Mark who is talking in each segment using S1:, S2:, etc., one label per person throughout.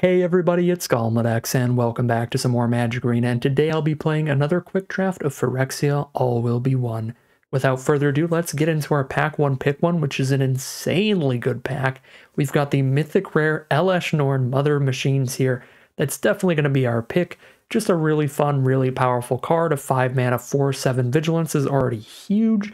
S1: Hey everybody, it's Gomlet X, and welcome back to some more Magic Arena, and today I'll be playing another quick draft of Phyrexia All Will Be One. Without further ado, let's get into our pack 1 pick 1, which is an insanely good pack. We've got the Mythic Rare Elesh Norn Mother Machines here. That's definitely going to be our pick. Just a really fun, really powerful card. A 5 mana, 4 7 Vigilance is already huge.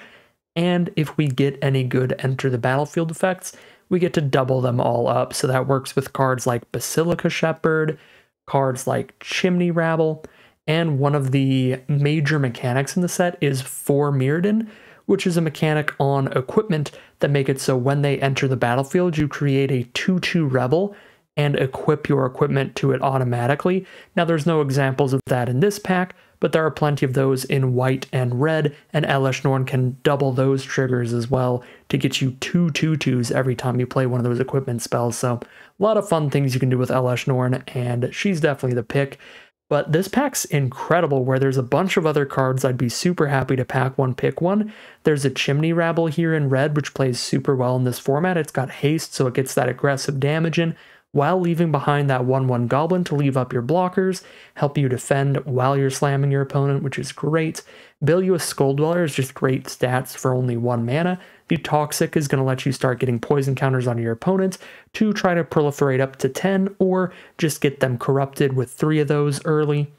S1: And if we get any good Enter the Battlefield effects, we get to double them all up. So that works with cards like Basilica Shepherd, cards like Chimney Rabble, and one of the major mechanics in the set is For Mirrodin, which is a mechanic on equipment that make it so when they enter the battlefield, you create a 2-2 rebel and equip your equipment to it automatically. Now there's no examples of that in this pack, but there are plenty of those in white and red, and Elesh Norn can double those triggers as well to get you two tutus every time you play one of those equipment spells. So a lot of fun things you can do with Elesh Norn, and she's definitely the pick. But this pack's incredible, where there's a bunch of other cards I'd be super happy to pack one, pick one. There's a Chimney Rabble here in red, which plays super well in this format. It's got haste, so it gets that aggressive damage in while leaving behind that 1-1 goblin to leave up your blockers, help you defend while you're slamming your opponent, which is great. Bilious Skull Dweller is just great stats for only one mana. The Toxic is going to let you start getting poison counters on your opponent to try to proliferate up to 10 or just get them corrupted with three of those early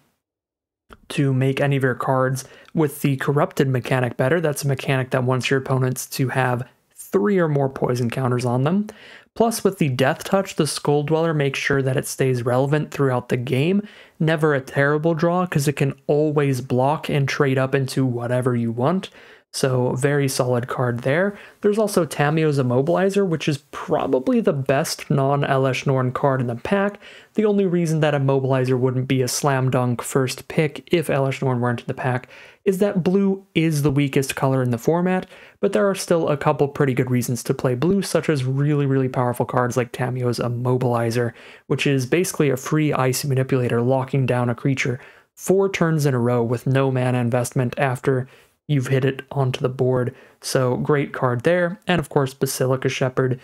S1: to make any of your cards with the corrupted mechanic better. That's a mechanic that wants your opponents to have three or more poison counters on them. Plus, with the Death Touch, the Skull Dweller makes sure that it stays relevant throughout the game. Never a terrible draw because it can always block and trade up into whatever you want. So, very solid card there. There's also Tamiyo's Immobilizer, which is probably the best non Elesh Norn card in the pack. The only reason that Immobilizer wouldn't be a slam dunk first pick if Elesh Norn weren't in the pack is that blue is the weakest color in the format, but there are still a couple pretty good reasons to play blue, such as really, really powerful cards like Tamiyo's Immobilizer, which is basically a free ice manipulator locking down a creature four turns in a row with no mana investment after you've hit it onto the board. So great card there. And of course, Basilica Shepherd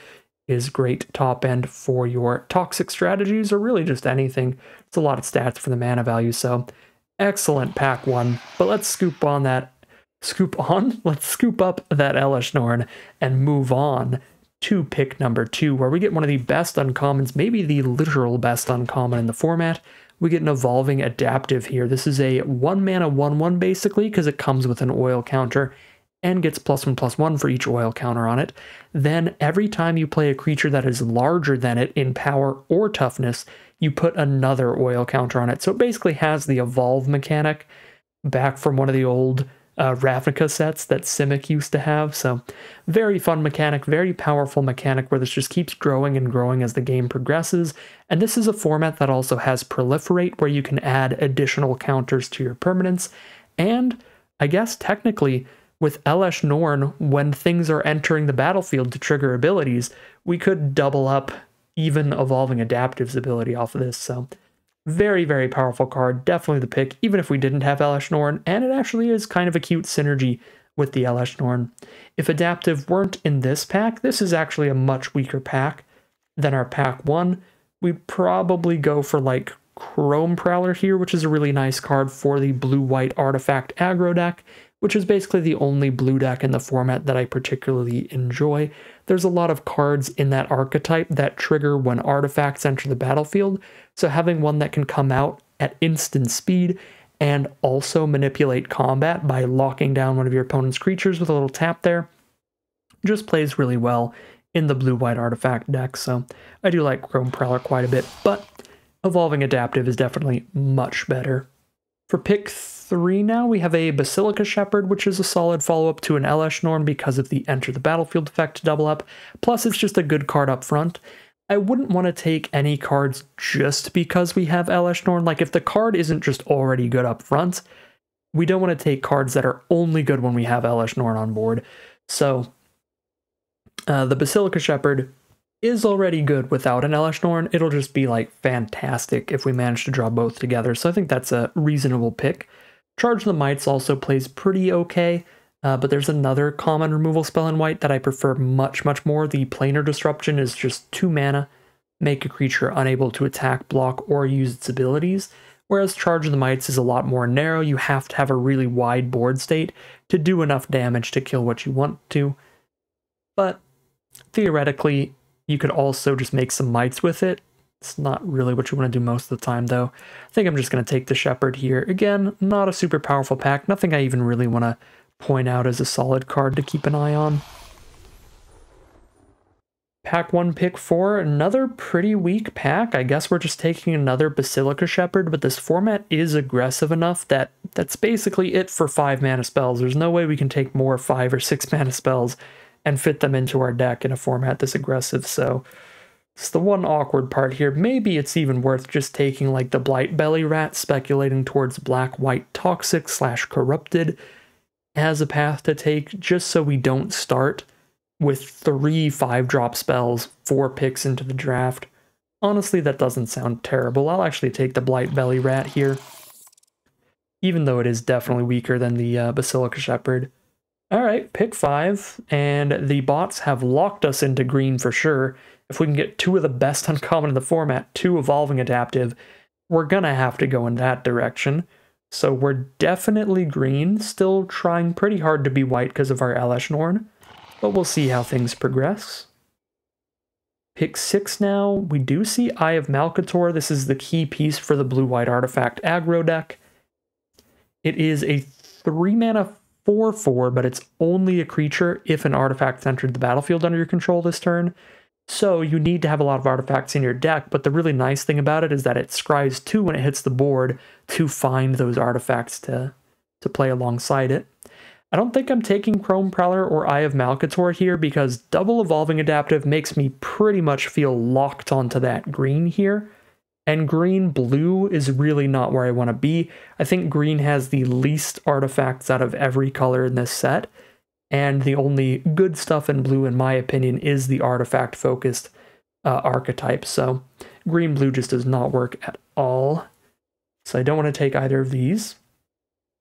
S1: is great top end for your toxic strategies or really just anything. It's a lot of stats for the mana value. So excellent pack one. But let's scoop on that. Scoop on? Let's scoop up that Elesh Norn and move on to pick number two, where we get one of the best uncommons, maybe the literal best uncommon in the format we get an evolving adaptive here. This is a one mana 1 1 basically, because it comes with an oil counter and gets plus one plus one for each oil counter on it. Then every time you play a creature that is larger than it in power or toughness, you put another oil counter on it. So it basically has the evolve mechanic back from one of the old uh, Ravnica sets that Simic used to have. So, very fun mechanic, very powerful mechanic where this just keeps growing and growing as the game progresses. And this is a format that also has Proliferate, where you can add additional counters to your permanents. And I guess technically, with Elesh Norn, when things are entering the battlefield to trigger abilities, we could double up even evolving adaptive's ability off of this. So, very, very powerful card. Definitely the pick, even if we didn't have Elesh Norn. And it actually is kind of a cute synergy with the Elesh Norn. If Adaptive weren't in this pack, this is actually a much weaker pack than our pack one. We'd probably go for like Chrome Prowler here, which is a really nice card for the blue-white artifact aggro deck which is basically the only blue deck in the format that I particularly enjoy. There's a lot of cards in that archetype that trigger when artifacts enter the battlefield, so having one that can come out at instant speed and also manipulate combat by locking down one of your opponent's creatures with a little tap there just plays really well in the blue-white artifact deck, so I do like Chrome Prowler quite a bit, but Evolving Adaptive is definitely much better. For pick three now, we have a Basilica Shepherd, which is a solid follow-up to an Elesh Norn because of the Enter the Battlefield effect to double up. Plus, it's just a good card up front. I wouldn't want to take any cards just because we have Elesh Norn. Like, if the card isn't just already good up front, we don't want to take cards that are only good when we have Elesh on board. So, uh, the Basilica Shepherd is already good without an Elesh Norn. It'll just be like fantastic if we manage to draw both together. So I think that's a reasonable pick. Charge the Mites also plays pretty okay, uh, but there's another common removal spell in white that I prefer much, much more. The Planar Disruption is just two mana, make a creature unable to attack, block, or use its abilities, whereas Charge of the Mites is a lot more narrow. You have to have a really wide board state to do enough damage to kill what you want to. But theoretically, you could also just make some mites with it. It's not really what you want to do most of the time, though. I think I'm just going to take the Shepherd here. Again, not a super powerful pack. Nothing I even really want to point out as a solid card to keep an eye on. Pack 1, pick 4, another pretty weak pack. I guess we're just taking another Basilica Shepherd, but this format is aggressive enough that that's basically it for 5 mana spells. There's no way we can take more 5 or 6 mana spells and fit them into our deck in a format this aggressive, so it's the one awkward part here. Maybe it's even worth just taking like the Blight Belly Rat, speculating towards black-white toxic slash corrupted as a path to take, just so we don't start with three five drop spells, four picks into the draft. Honestly, that doesn't sound terrible. I'll actually take the Blight Belly Rat here, even though it is definitely weaker than the uh, Basilica Shepherd. All right, pick five, and the bots have locked us into green for sure. If we can get two of the best uncommon in the format, two evolving adaptive, we're gonna have to go in that direction. So we're definitely green, still trying pretty hard to be white because of our Elesh Norn but we'll see how things progress. Pick 6 now, we do see Eye of Malcator. This is the key piece for the blue-white artifact aggro deck. It is a 3 mana 4-4, but it's only a creature if an artifact entered the battlefield under your control this turn. So you need to have a lot of artifacts in your deck, but the really nice thing about it is that it scries 2 when it hits the board to find those artifacts to, to play alongside it. I don't think I'm taking Chrome Prowler or Eye of Malcator here because double evolving adaptive makes me pretty much feel locked onto that green here. And green blue is really not where I want to be. I think green has the least artifacts out of every color in this set. And the only good stuff in blue, in my opinion, is the artifact focused uh, archetype. So green blue just does not work at all. So I don't want to take either of these.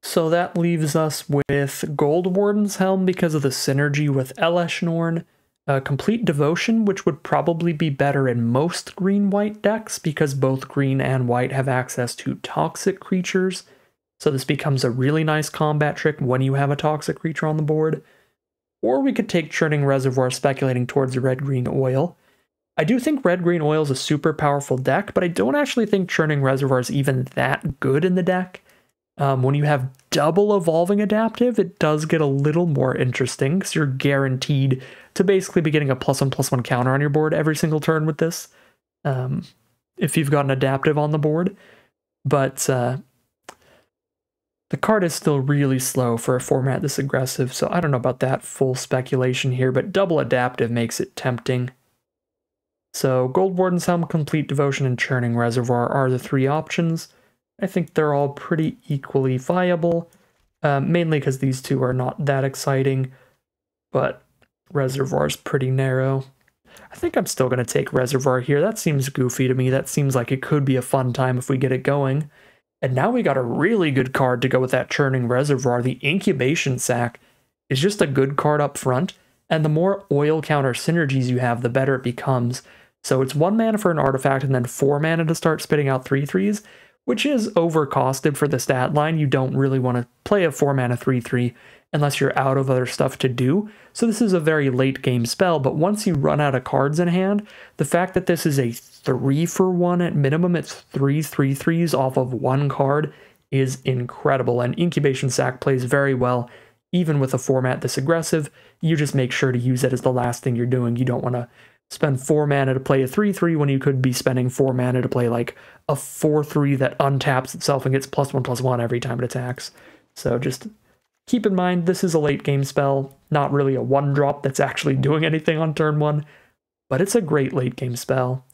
S1: So that leaves us with Goldwarden's Helm because of the synergy with Elesh Norn. Uh, Complete Devotion, which would probably be better in most green-white decks because both green and white have access to toxic creatures. So this becomes a really nice combat trick when you have a toxic creature on the board. Or we could take Churning Reservoir speculating towards red-green oil. I do think red-green oil is a super powerful deck, but I don't actually think Churning Reservoir is even that good in the deck. Um, when you have double evolving adaptive, it does get a little more interesting because you're guaranteed to basically be getting a plus one plus one counter on your board every single turn with this. Um, if you've got an adaptive on the board. But uh, the card is still really slow for a format this aggressive, so I don't know about that full speculation here, but double adaptive makes it tempting. So Goldwarden's Helm, Complete Devotion, and Churning Reservoir are the three options. I think they're all pretty equally viable, um, mainly because these two are not that exciting, but Reservoir's pretty narrow. I think I'm still going to take Reservoir here. That seems goofy to me. That seems like it could be a fun time if we get it going. And now we got a really good card to go with that Churning Reservoir. The Incubation Sac is just a good card up front, and the more oil counter synergies you have, the better it becomes. So it's one mana for an artifact and then four mana to start spitting out three threes which is overcosted for the stat line. You don't really want to play a 4 mana 3 3 unless you're out of other stuff to do. So this is a very late game spell, but once you run out of cards in hand, the fact that this is a 3 for 1 at minimum, it's three three threes off of one card, is incredible. And Incubation Sac plays very well, even with a format this aggressive. You just make sure to use it as the last thing you're doing. You don't want to spend four mana to play a 3 3 when you could be spending four mana to play like a 4 3 that untaps itself and gets plus one plus one every time it attacks. So just keep in mind this is a late game spell, not really a one drop that's actually doing anything on turn one, but it's a great late game spell.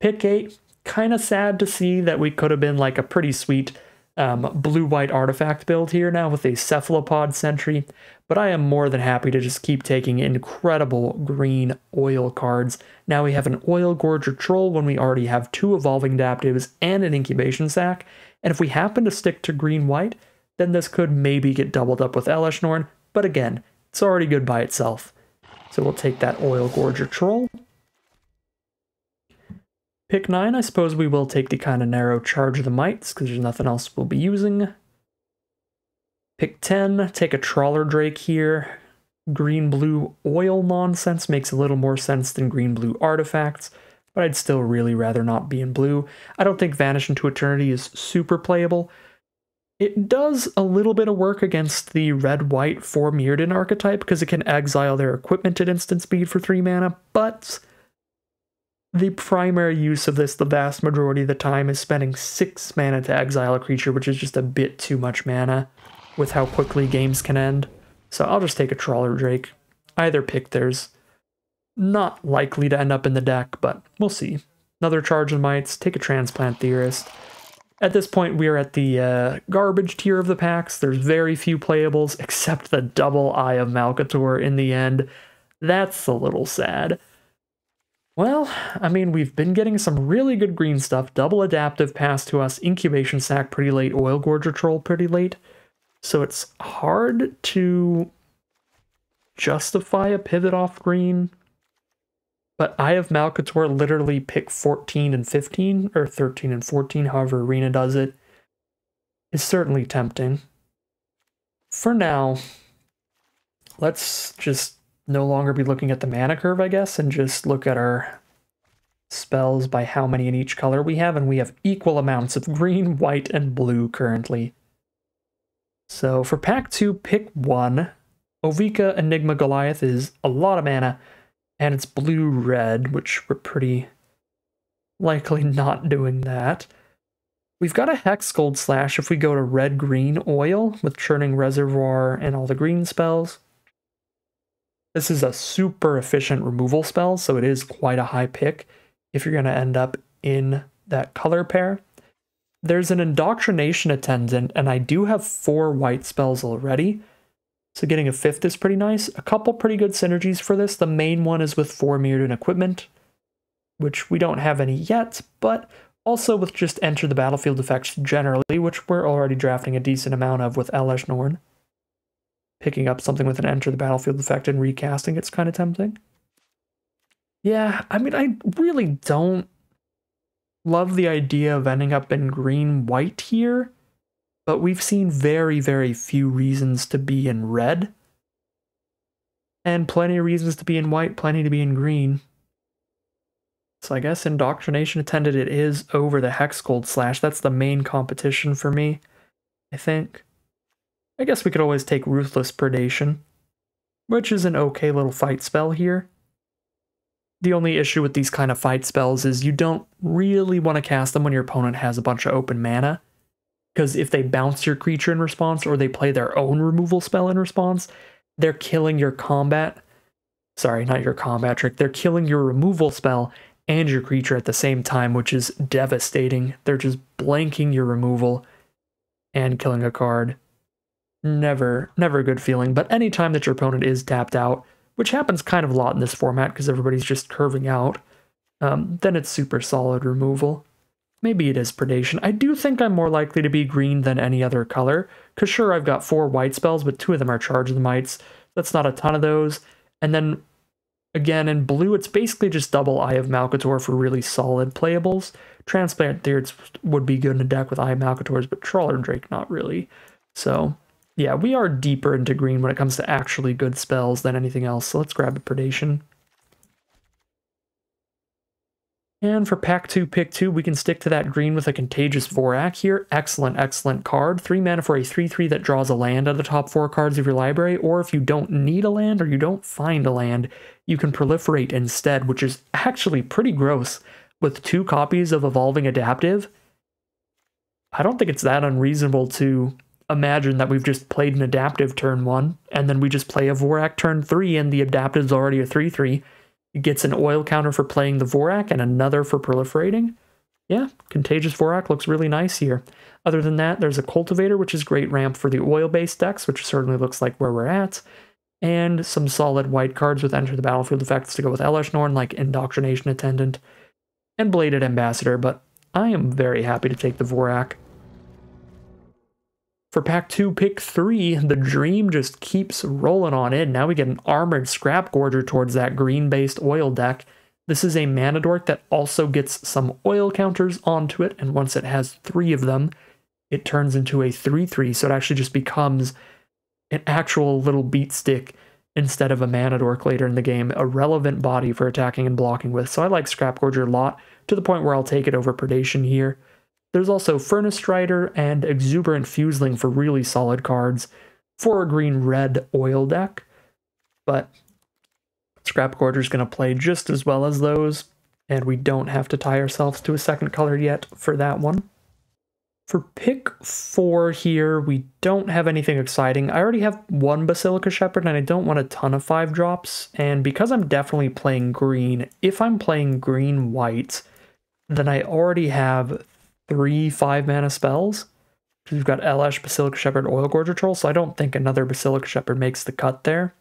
S1: Pick 8, kind of sad to see that we could have been like a pretty sweet um, blue-white artifact build here now with a Cephalopod Sentry, but I am more than happy to just keep taking incredible green oil cards. Now we have an Oil Gorger Troll when we already have two Evolving Adaptives and an Incubation Sac, and if we happen to stick to green-white, then this could maybe get doubled up with Elesh Norn, but again, it's already good by itself. So we'll take that Oil Gorger Troll. Pick 9, I suppose we will take the kind of narrow Charge of the Mites, because there's nothing else we'll be using. Pick 10, take a Trawler Drake here. Green-blue oil nonsense makes a little more sense than green-blue artifacts, but I'd still really rather not be in blue. I don't think Vanish into Eternity is super playable. It does a little bit of work against the red-white For Mirrodin archetype because it can exile their equipment at instant speed for 3 mana, but the primary use of this the vast majority of the time is spending 6 mana to exile a creature, which is just a bit too much mana with how quickly games can end. So I'll just take a Trawler Drake. Either pick there's not likely to end up in the deck, but we'll see. Another Charge of Mites, take a Transplant Theorist. At this point, we are at the uh, garbage tier of the packs. There's very few playables, except the double Eye of Malcator in the end. That's a little sad. Well, I mean, we've been getting some really good green stuff. Double Adaptive passed to us, Incubation Sac pretty late, Oil Gorger Troll pretty late. So it's hard to justify a pivot off green. But Eye of Malcator literally pick 14 and 15, or 13 and 14, however Arena does it, is certainly tempting. For now, let's just no longer be looking at the mana curve, I guess, and just look at our spells by how many in each color we have, and we have equal amounts of green, white, and blue currently. So for pack two, pick one. Ovika Enigma Goliath is a lot of mana, and it's blue red, which we're pretty likely not doing that. We've got a Hex Gold Slash if we go to red green oil with Churning Reservoir and all the green spells. This is a super efficient removal spell, so it is quite a high pick if you're going to end up in that color pair. There's an indoctrination attendant, and I do have four white spells already. So getting a fifth is pretty nice. A couple pretty good synergies for this. The main one is with four Mirrodin equipment, which we don't have any yet, but also with just enter the battlefield effects generally, which we're already drafting a decent amount of with Elesh Norn. Picking up something with an enter the battlefield effect and recasting it's kind of tempting. Yeah, I mean, I really don't love the idea of ending up in green white here, but we've seen very, very few reasons to be in red. And plenty of reasons to be in white, plenty to be in green. So I guess Indoctrination attended it is over the hex gold Slash. That's the main competition for me, I think. I guess we could always take Ruthless Predation, which is an okay little fight spell here. The only issue with these kind of fight spells is you don't really want to cast them when your opponent has a bunch of open mana. Because if they bounce your creature in response or they play their own removal spell in response, they're killing your combat. Sorry, not your combat trick. They're killing your removal spell and your creature at the same time, which is devastating. They're just blanking your removal and killing a card. Never, never a good feeling. But anytime that your opponent is tapped out, which happens kind of a lot in this format because everybody's just curving out, um, then it's super solid removal. Maybe it is predation. I do think I'm more likely to be green than any other color, because sure, I've got four white spells, but two of them are Charge of the Mites. That's not a ton of those. And then, again, in blue, it's basically just double Eye of Malcator for really solid playables. Transplant Theorists would be good in a deck with Eye of Malcators, but Trawler and Drake not really. So, yeah, we are deeper into green when it comes to actually good spells than anything else, so let's grab a Predation. And for pack 2, pick 2, we can stick to that green with a Contagious Vorrac here. Excellent, excellent card. 3 mana for a 3-3 that draws a land out of the top 4 cards of your library, or if you don't need a land or you don't find a land, you can proliferate instead, which is actually pretty gross. With two copies of Evolving Adaptive, I don't think it's that unreasonable to imagine that we've just played an adaptive turn one, and then we just play a Vorrac turn three, and the adaptive's already a 3 3. It gets an oil counter for playing the Vorrac and another for proliferating. Yeah, Contagious Vorrac looks really nice here. Other than that, there's a Cultivator, which is great ramp for the oil based decks, which certainly looks like where we're at. And some solid white cards with Enter the Battlefield effects to go with Elesh Norn, like Indoctrination Attendant and Bladed Ambassador, but I am very happy to take the Vorrac. For pack two, pick three, the dream just keeps rolling on in. Now we get an armored scrap gorger towards that green based oil deck. This is a mana dork that also gets some oil counters onto it, and once it has three of them, it turns into a 3 3, so it actually just becomes an actual little beat stick instead of a mana dork later in the game, a relevant body for attacking and blocking with. So I like Scrap Gorger a lot, to the point where I'll take it over Predation here. There's also Furnace Strider and Exuberant Fuseling for really solid cards for a green red oil deck. But Scrap Gorger is going to play just as well as those, and we don't have to tie ourselves to a second color yet for that one. For pick four here, we don't have anything exciting. I already have one Basilica Shepherd and I don't want a ton of five drops. And because I'm definitely playing green, if I'm playing green white, then I already have three five mana spells. We've got Elesh, Basilica Shepherd, Oil Gorger Troll, so I don't think another Basilica Shepherd makes the cut there.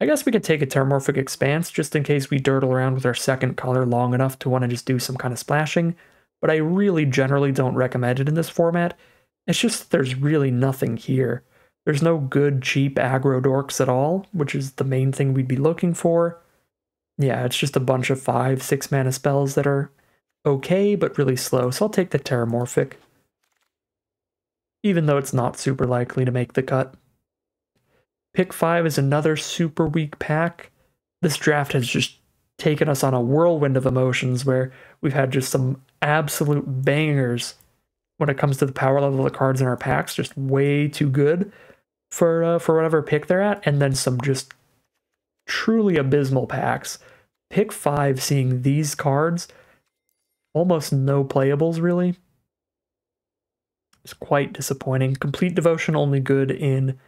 S1: I guess we could take a Terramorphic Expanse just in case we dirtle around with our second color long enough to want to just do some kind of splashing, but I really generally don't recommend it in this format. It's just there's really nothing here. There's no good, cheap aggro dorks at all, which is the main thing we'd be looking for. Yeah, it's just a bunch of five, six mana spells that are okay, but really slow, so I'll take the Terramorphic. Even though it's not super likely to make the cut. Pick 5 is another super weak pack. This draft has just taken us on a whirlwind of emotions where we've had just some absolute bangers when it comes to the power level of the cards in our packs, just way too good for uh, for whatever pick they're at, and then some just truly abysmal packs. Pick 5 seeing these cards, almost no playables really. It's quite disappointing. Complete Devotion only good in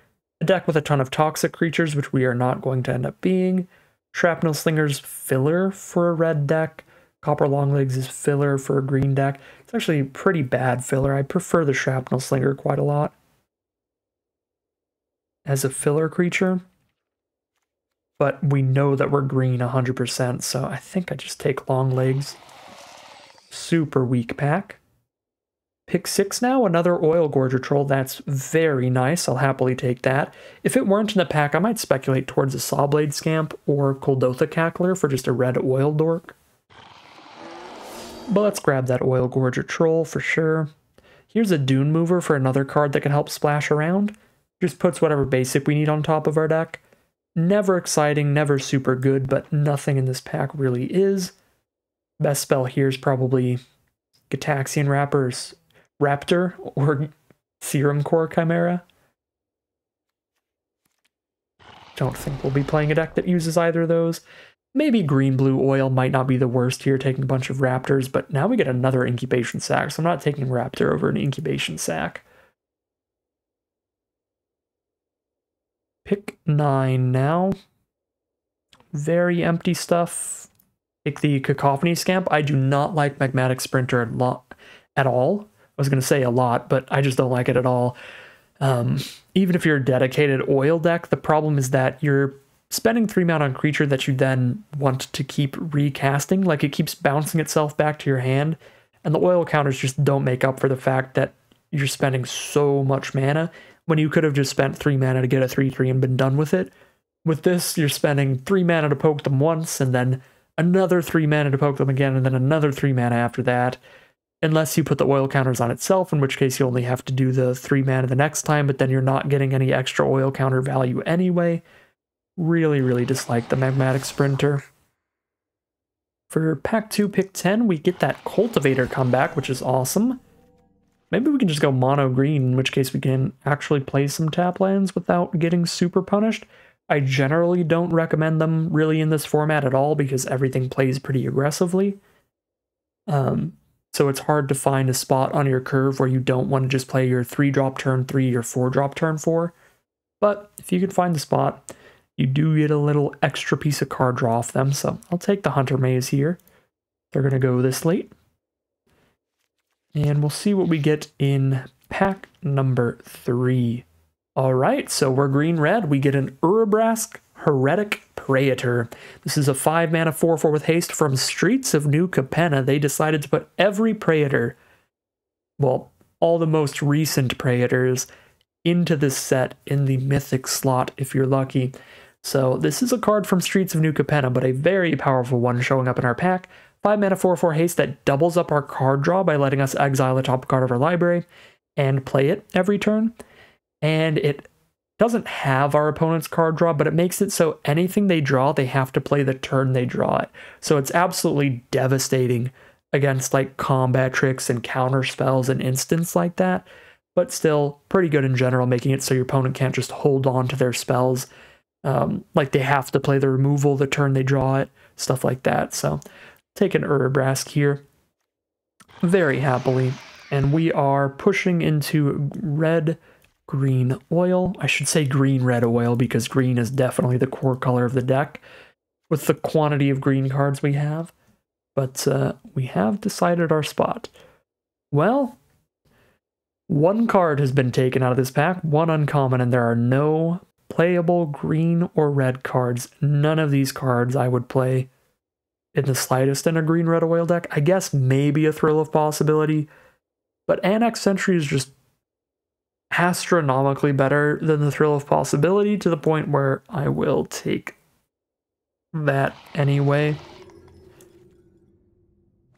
S1: a deck with a ton of toxic creatures, which we are not going to end up being. Shrapnel Slinger's filler for a red deck. Copper Longlegs is filler for a green deck. It's actually pretty bad filler. I prefer the Shrapnel Slinger quite a lot. As a filler creature. But we know that we're green 100%, so I think I just take Longlegs. Super weak pack. Pick six now, another Oil Gorger Troll. That's very nice. I'll happily take that. If it weren't in the pack, I might speculate towards a Sawblade Scamp or Kuldotha Cackler for just a red Oil Dork. But let's grab that Oil Gorger Troll for sure. Here's a Dune Mover for another card that can help splash around. Just puts whatever basic we need on top of our deck. Never exciting, never super good, but nothing in this pack really is. Best spell here is probably Gitaxian Wrappers Raptor or Serum Core Chimera. Don't think we'll be playing a deck that uses either of those. Maybe green blue oil might not be the worst here, taking a bunch of raptors, but now we get another Incubation Sac, so I'm not taking raptor over an Incubation Sac. Pick nine now. Very empty stuff. The cacophony scamp. I do not like magmatic sprinter at all I was going to say a lot, but I just don't like it at all. Um, even if you're a dedicated oil deck, the problem is that you're spending three mana on creature that you then want to keep recasting. Like it keeps bouncing itself back to your hand, and the oil counters just don't make up for the fact that you're spending so much mana when you could have just spent three mana to get a 3 3 and been done with it. With this, you're spending three mana to poke them once, and then another three mana to poke them again, and then another three mana after that unless you put the oil counters on itself, in which case you only have to do the three mana the next time, but then you're not getting any extra oil counter value anyway. Really, really dislike the Magmatic Sprinter. For pack 2, pick 10, we get that Cultivator comeback, which is awesome. Maybe we can just go mono green, in which case we can actually play some tap lands without getting super punished. I generally don't recommend them really in this format at all because everything plays pretty aggressively. Um, so it's hard to find a spot on your curve where you don't want to just play your three drop turn three or four drop turn four. But if you can find the spot, you do get a little extra piece of card draw off them. So I'll take the Hunter Maze here. They're going to go this late. And we'll see what we get in pack number three. All right, so we're green red. We get an Urabrask Heretic Praetor. This is a 5 mana 4 4 with haste from Streets of New Capenna. They decided to put every Praetor, well, all the most recent Praetors, into this set in the Mythic slot if you're lucky. So this is a card from Streets of New Capenna, but a very powerful one showing up in our pack. 5 mana 4 4 haste that doubles up our card draw by letting us exile a top card of our library and play it every turn. And it doesn't have our opponent's card draw, but it makes it so anything they draw, they have to play the turn they draw it. So it's absolutely devastating against like combat tricks and counter spells and instants like that, but still pretty good in general, making it so your opponent can't just hold on to their spells. Um, like they have to play the removal the turn they draw it, stuff like that. So take an Urabrask here very happily. And we are pushing into red green oil. I should say green red oil because green is definitely the core color of the deck with the quantity of green cards we have. But uh, we have decided our spot. Well, one card has been taken out of this pack, one uncommon, and there are no playable green or red cards. None of these cards I would play in the slightest in a green red oil deck. I guess maybe a thrill of possibility, but Annex Sentry is just astronomically better than the thrill of possibility to the point where I will take that anyway.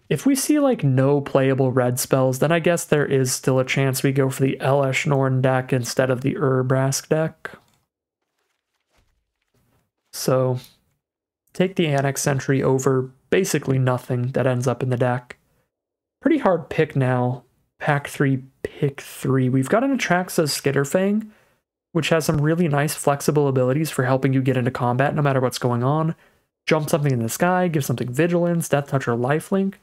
S1: If we see like no playable red spells, then I guess there is still a chance we go for the Elesh Norn deck instead of the Urabrask deck. So take the Annex Sentry over basically nothing that ends up in the deck. Pretty hard pick now pack three, pick three. We've got an Atraxa Skitterfang, which has some really nice flexible abilities for helping you get into combat no matter what's going on. Jump something in the sky, give something vigilance, death touch, or lifelink.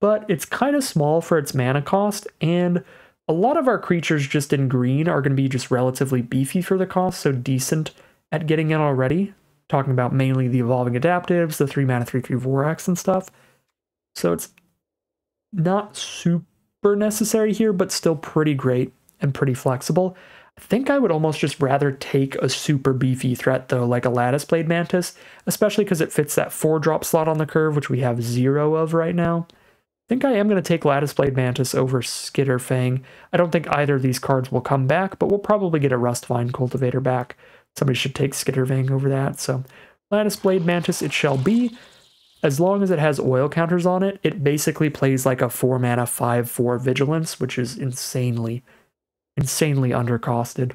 S1: But it's kind of small for its mana cost, and a lot of our creatures just in green are going to be just relatively beefy for the cost, so decent at getting in already. Talking about mainly the evolving adaptives, the 3 mana 3 3 Vorracs and stuff. So it's not super necessary here, but still pretty great and pretty flexible. I think I would almost just rather take a super beefy threat though, like a Lattice Blade Mantis, especially because it fits that four drop slot on the curve, which we have zero of right now. I think I am going to take Lattice Blade Mantis over Skitterfang. I don't think either of these cards will come back, but we'll probably get a Rustvine Cultivator back. Somebody should take Skitterfang over that. So Lattice Blade Mantis it shall be as long as it has oil counters on it, it basically plays like a 4 mana 5 4 vigilance, which is insanely, insanely undercosted.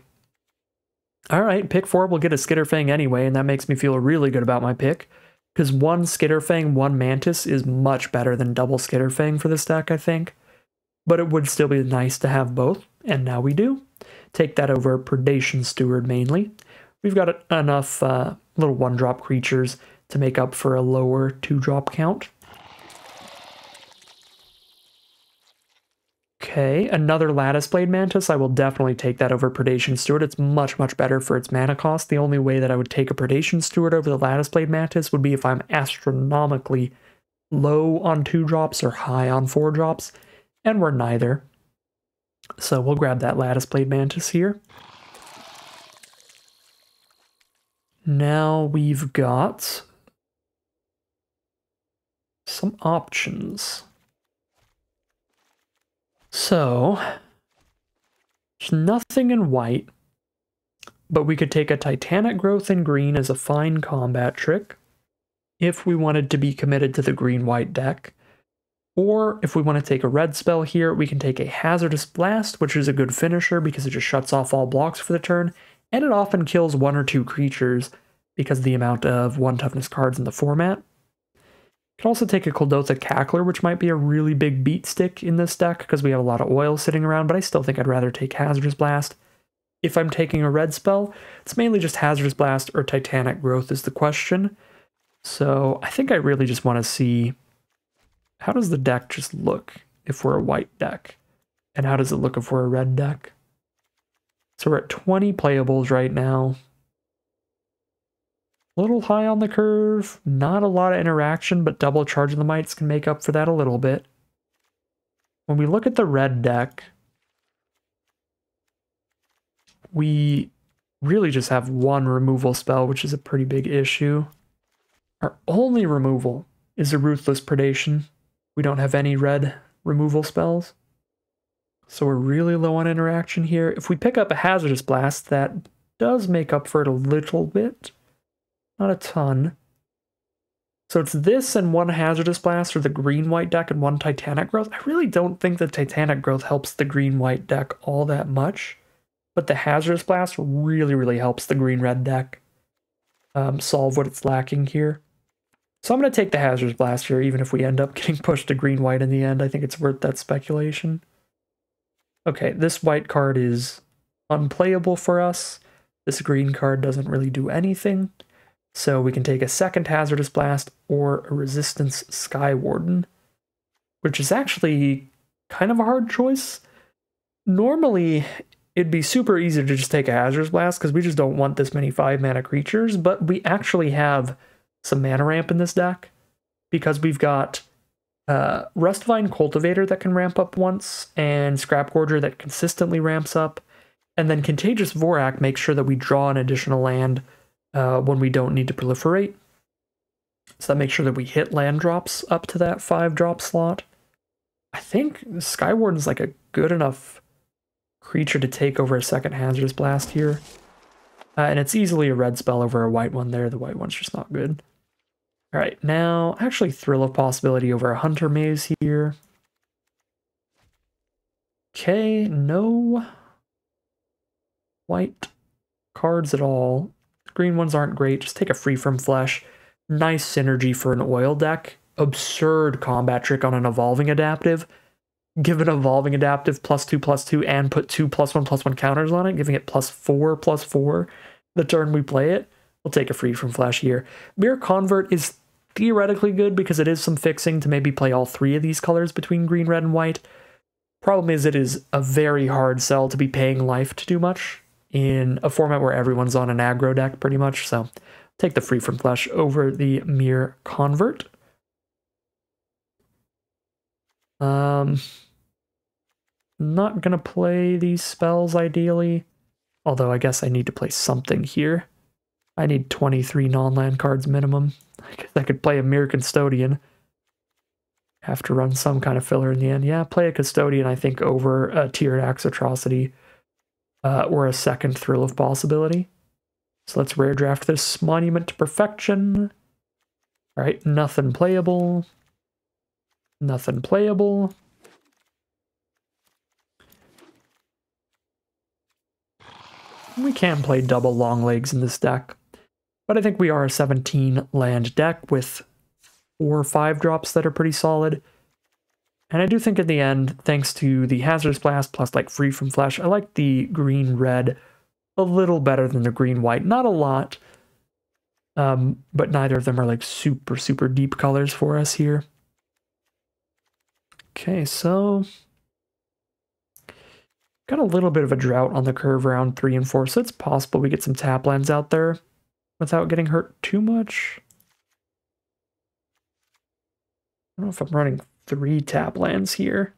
S1: Alright, pick 4 will get a Skitterfang anyway, and that makes me feel really good about my pick. Because one Skitterfang, one Mantis is much better than double Skitterfang for this deck, I think. But it would still be nice to have both, and now we do. Take that over Predation Steward mainly. We've got enough uh, little one drop creatures to make up for a lower two drop count. Okay, another Lattice Blade Mantis. I will definitely take that over Predation Steward. It's much, much better for its mana cost. The only way that I would take a Predation Steward over the Lattice Blade Mantis would be if I'm astronomically low on two drops or high on four drops, and we're neither. So we'll grab that Lattice Blade Mantis here. Now we've got some options. So, there's nothing in white, but we could take a Titanic Growth in green as a fine combat trick if we wanted to be committed to the green-white deck. Or if we want to take a red spell here, we can take a Hazardous Blast, which is a good finisher because it just shuts off all blocks for the turn, and it often kills one or two creatures because of the amount of one toughness cards in the format. Can also take a Kuldotha Cackler, which might be a really big beat stick in this deck because we have a lot of oil sitting around, but I still think I'd rather take Hazardous Blast. If I'm taking a red spell, it's mainly just Hazardous Blast or Titanic Growth is the question. So I think I really just want to see how does the deck just look if we're a white deck? And how does it look if we're a red deck? So we're at 20 playables right now little high on the curve, not a lot of interaction, but double charging the mites can make up for that a little bit. When we look at the red deck, we really just have one removal spell, which is a pretty big issue. Our only removal is a Ruthless Predation. We don't have any red removal spells. So we're really low on interaction here. If we pick up a Hazardous Blast, that does make up for it a little bit. Not a ton. So it's this and one Hazardous Blast or the green-white deck and one Titanic Growth. I really don't think the Titanic Growth helps the green-white deck all that much. But the Hazardous Blast really, really helps the green-red deck um, solve what it's lacking here. So I'm going to take the Hazardous Blast here, even if we end up getting pushed to green-white in the end. I think it's worth that speculation. Okay, this white card is unplayable for us. This green card doesn't really do anything. So we can take a second Hazardous Blast or a Resistance Sky Warden, which is actually kind of a hard choice. Normally, it'd be super easy to just take a Hazardous Blast because we just don't want this many 5 mana creatures, but we actually have some mana ramp in this deck because we've got uh, Rustvine Cultivator that can ramp up once, and Scrap Gorger that consistently ramps up, and then Contagious Vorrac makes sure that we draw an additional land uh, when we don't need to proliferate. So that makes sure that we hit land drops up to that five drop slot. I think Skywarden's like a good enough creature to take over a second Hazardous Blast here. Uh, and it's easily a red spell over a white one there. The white one's just not good. All right, now actually Thrill of Possibility over a Hunter Maze here. Okay, no white cards at all. Green ones aren't great. Just take a free from flesh. Nice synergy for an oil deck. Absurd combat trick on an evolving adaptive. Give an evolving adaptive plus two plus two and put two plus one plus one counters on it, giving it plus four plus four the turn we play it. We'll take a free from flesh here. Myr Convert is theoretically good because it is some fixing to maybe play all three of these colors between green, red, and white. Problem is, it is a very hard sell to be paying life to do much in a format where everyone's on an aggro deck pretty much. So take the free from flesh over the Myr Convert. Um, not gonna play these spells ideally, although I guess I need to play something here. I need 23 non-land cards minimum. I guess I could play a Mirror Custodian. Have to run some kind of filler in the end. Yeah, play a Custodian, I think, over a tiered Axe Atrocity uh, or a second Thrill of Possibility. So let's rare draft this Monument to Perfection. All right, nothing playable. Nothing playable. We can play double long legs in this deck. But I think we are a 17 land deck with four or five drops that are pretty solid. And I do think in the end, thanks to the Hazardous Blast plus like Free from Flesh, I like the green-red a little better than the green-white. Not a lot, um, but neither of them are like super, super deep colors for us here. Okay, so got a little bit of a drought on the curve around 3 and 4, so it's possible we get some tap lands out there without getting hurt too much. I don't know if I'm running three tap lands here.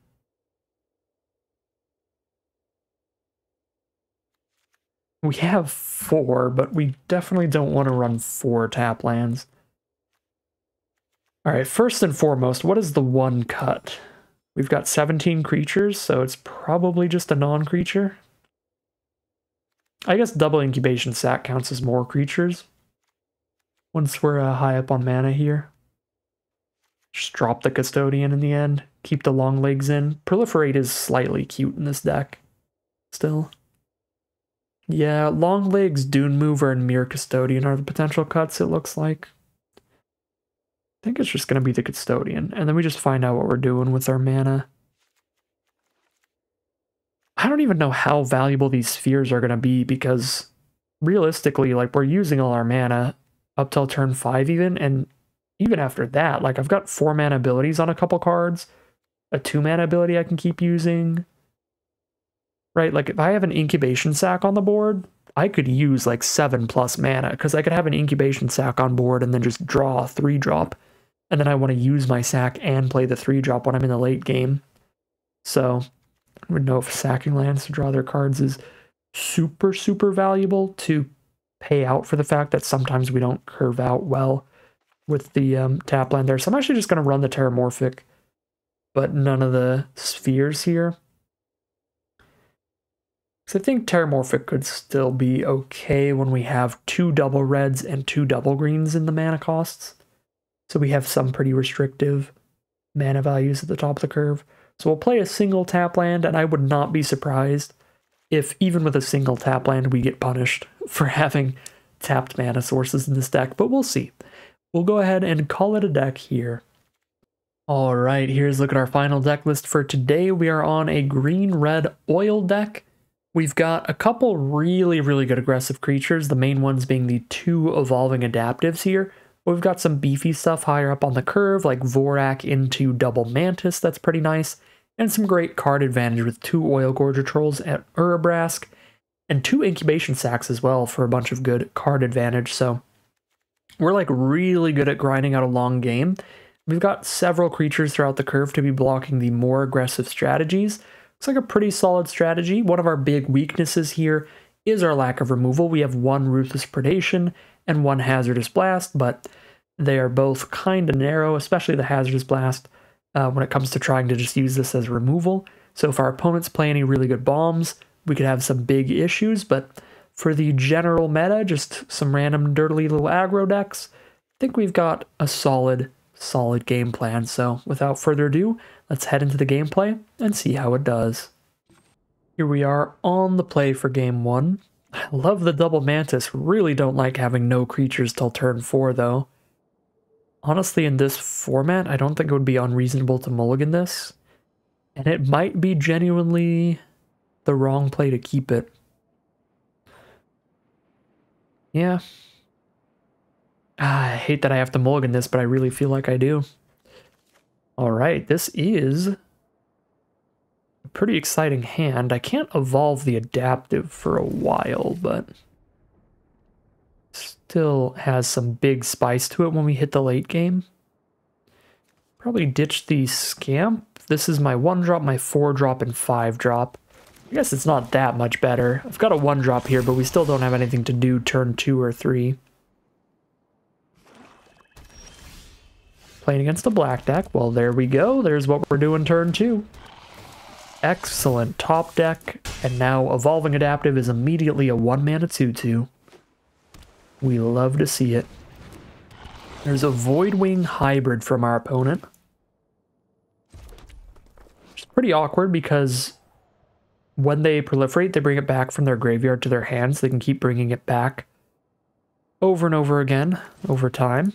S1: We have four, but we definitely don't want to run four tap lands. All right, first and foremost, what is the one cut? We've got 17 creatures, so it's probably just a non-creature. I guess double incubation sac counts as more creatures. Once we're uh, high up on mana here. Just drop the Custodian in the end. Keep the long legs in. Proliferate is slightly cute in this deck. Still. Yeah, long legs, Dune Mover, and Mirror Custodian are the potential cuts, it looks like. I think it's just going to be the Custodian. And then we just find out what we're doing with our mana. I don't even know how valuable these spheres are going to be because realistically, like, we're using all our mana up till turn 5 even, and even after that, like I've got four mana abilities on a couple cards, a two mana ability I can keep using. Right? Like if I have an Incubation Sac on the board, I could use like seven plus mana because I could have an Incubation Sac on board and then just draw a three drop. And then I want to use my sack and play the three drop when I'm in the late game. So I would know if sacking lands to draw their cards is super, super valuable to pay out for the fact that sometimes we don't curve out well with the um, tap land there. So I'm actually just going to run the Terramorphic, but none of the spheres here. So I think Terramorphic could still be okay when we have two double reds and two double greens in the mana costs. So we have some pretty restrictive mana values at the top of the curve. So we'll play a single tap land, and I would not be surprised if even with a single tap land we get punished for having tapped mana sources in this deck, but we'll see. We'll go ahead and call it a deck here. All right, here's a look at our final deck list for today. We are on a green-red oil deck. We've got a couple really, really good aggressive creatures, the main ones being the two evolving adaptives here. We've got some beefy stuff higher up on the curve, like Vorrac into Double Mantis, that's pretty nice, and some great card advantage with two Oil Gorger Trolls at Urabrask, and two Incubation Sacs as well for a bunch of good card advantage, so we're like really good at grinding out a long game. We've got several creatures throughout the curve to be blocking the more aggressive strategies. Looks like a pretty solid strategy. One of our big weaknesses here is our lack of removal. We have one Ruthless Predation and one Hazardous Blast, but they are both kind of narrow, especially the Hazardous Blast, uh, when it comes to trying to just use this as removal. So if our opponents play any really good bombs, we could have some big issues, but for the general meta, just some random dirty little aggro decks, I think we've got a solid, solid game plan. So without further ado, let's head into the gameplay and see how it does. Here we are on the play for game one. I love the double mantis, really don't like having no creatures till turn four though. Honestly, in this format, I don't think it would be unreasonable to mulligan this. And it might be genuinely the wrong play to keep it. Yeah. Ah, I hate that I have to mulligan this, but I really feel like I do. All right, this is a pretty exciting hand. I can't evolve the adaptive for a while, but still has some big spice to it when we hit the late game. Probably ditch the scamp. This is my one drop, my four drop, and five drop. I guess it's not that much better. I've got a one drop here, but we still don't have anything to do turn two or three. Playing against a black deck. Well, there we go. There's what we're doing turn two. Excellent top deck. And now Evolving Adaptive is immediately a one mana 2-2. We love to see it. There's a Voidwing hybrid from our opponent. Is pretty awkward because when they proliferate, they bring it back from their graveyard to their hands. They can keep bringing it back over and over again over time.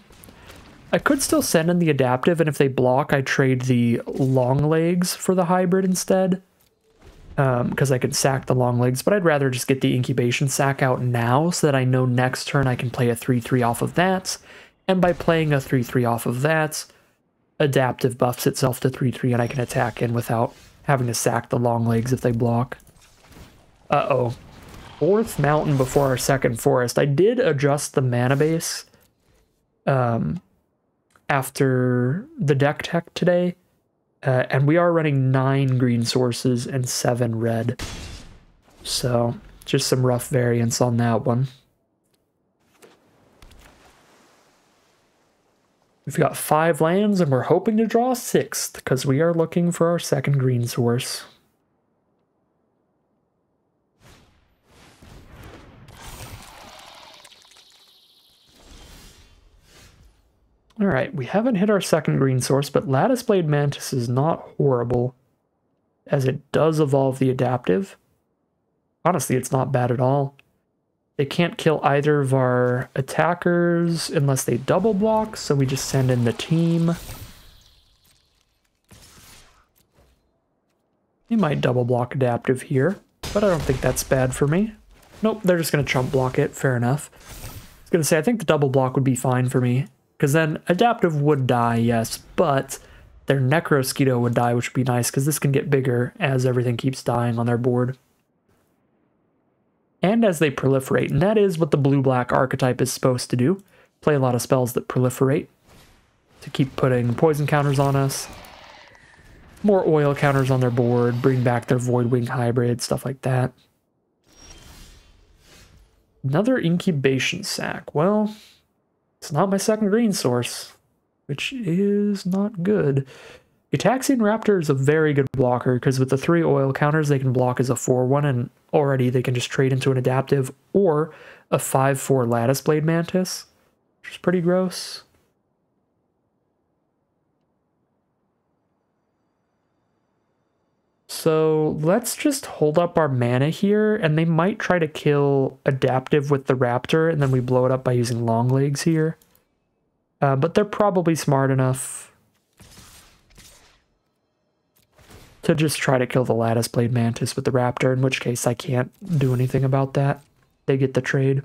S1: I could still send in the adaptive, and if they block, I trade the long legs for the hybrid instead. Because um, I could sack the long legs, but I'd rather just get the incubation sac out now so that I know next turn I can play a 3-3 off of that. And by playing a 3-3 off of that, adaptive buffs itself to 3-3 and I can attack in without having to sack the long legs if they block. Uh-oh. Fourth mountain before our second forest. I did adjust the mana base um, after the deck tech today, uh, and we are running nine green sources and seven red. So, just some rough variance on that one. We've got five lands and we're hoping to draw sixth because we are looking for our second green source. All right, we haven't hit our second green source, but Lattice Blade Mantis is not horrible as it does evolve the adaptive. Honestly, it's not bad at all. They can't kill either of our attackers unless they double block, so we just send in the team. We might double block adaptive here, but I don't think that's bad for me. Nope, they're just going to chump block it. Fair enough. I was going to say, I think the double block would be fine for me. Because then adaptive would die, yes, but their Necrosquito would die, which would be nice because this can get bigger as everything keeps dying on their board and as they proliferate. And that is what the blue-black archetype is supposed to do. Play a lot of spells that proliferate to keep putting poison counters on us. More oil counters on their board, bring back their Voidwing hybrid, stuff like that. Another incubation sac. Well, it's not my second green source, which is not good. Ataxian Raptor is a very good blocker because with the three oil counters, they can block as a 4 1, and already they can just trade into an adaptive or a 5 4 Lattice Blade Mantis, which is pretty gross. So let's just hold up our mana here, and they might try to kill Adaptive with the Raptor, and then we blow it up by using Long Legs here. Uh, but they're probably smart enough to just try to kill the Lattice Blade Mantis with the Raptor, in which case I can't do anything about that. They get the trade.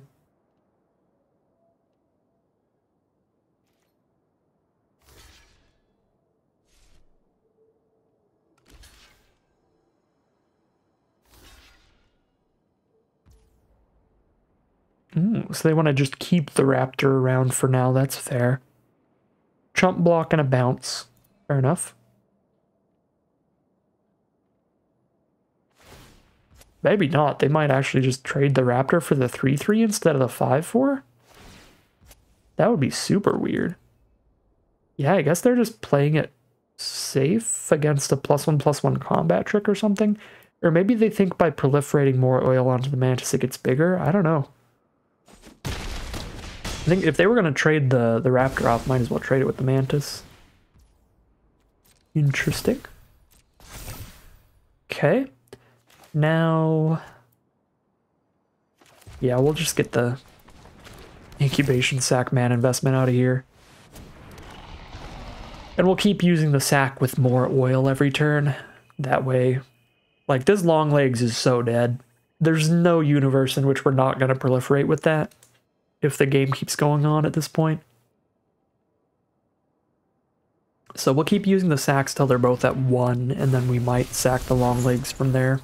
S1: Mm, so they want to just keep the Raptor around for now. That's fair. Chump block and a bounce. Fair enough. Maybe not. They might actually just trade the Raptor for the 3-3 instead of the 5-4. That would be super weird. Yeah, I guess they're just playing it safe against a plus one plus one combat trick or something. Or maybe they think by proliferating more oil onto the Mantis it gets bigger. I don't know. I think if they were going to trade the, the Raptor off, might as well trade it with the Mantis. Interesting. Okay. Now... Yeah, we'll just get the incubation sac man investment out of here. And we'll keep using the sack with more oil every turn. That way, like this long legs is so dead. There's no universe in which we're not going to proliferate with that if the game keeps going on at this point. So we'll keep using the sacks till they're both at one, and then we might sack the long legs from there.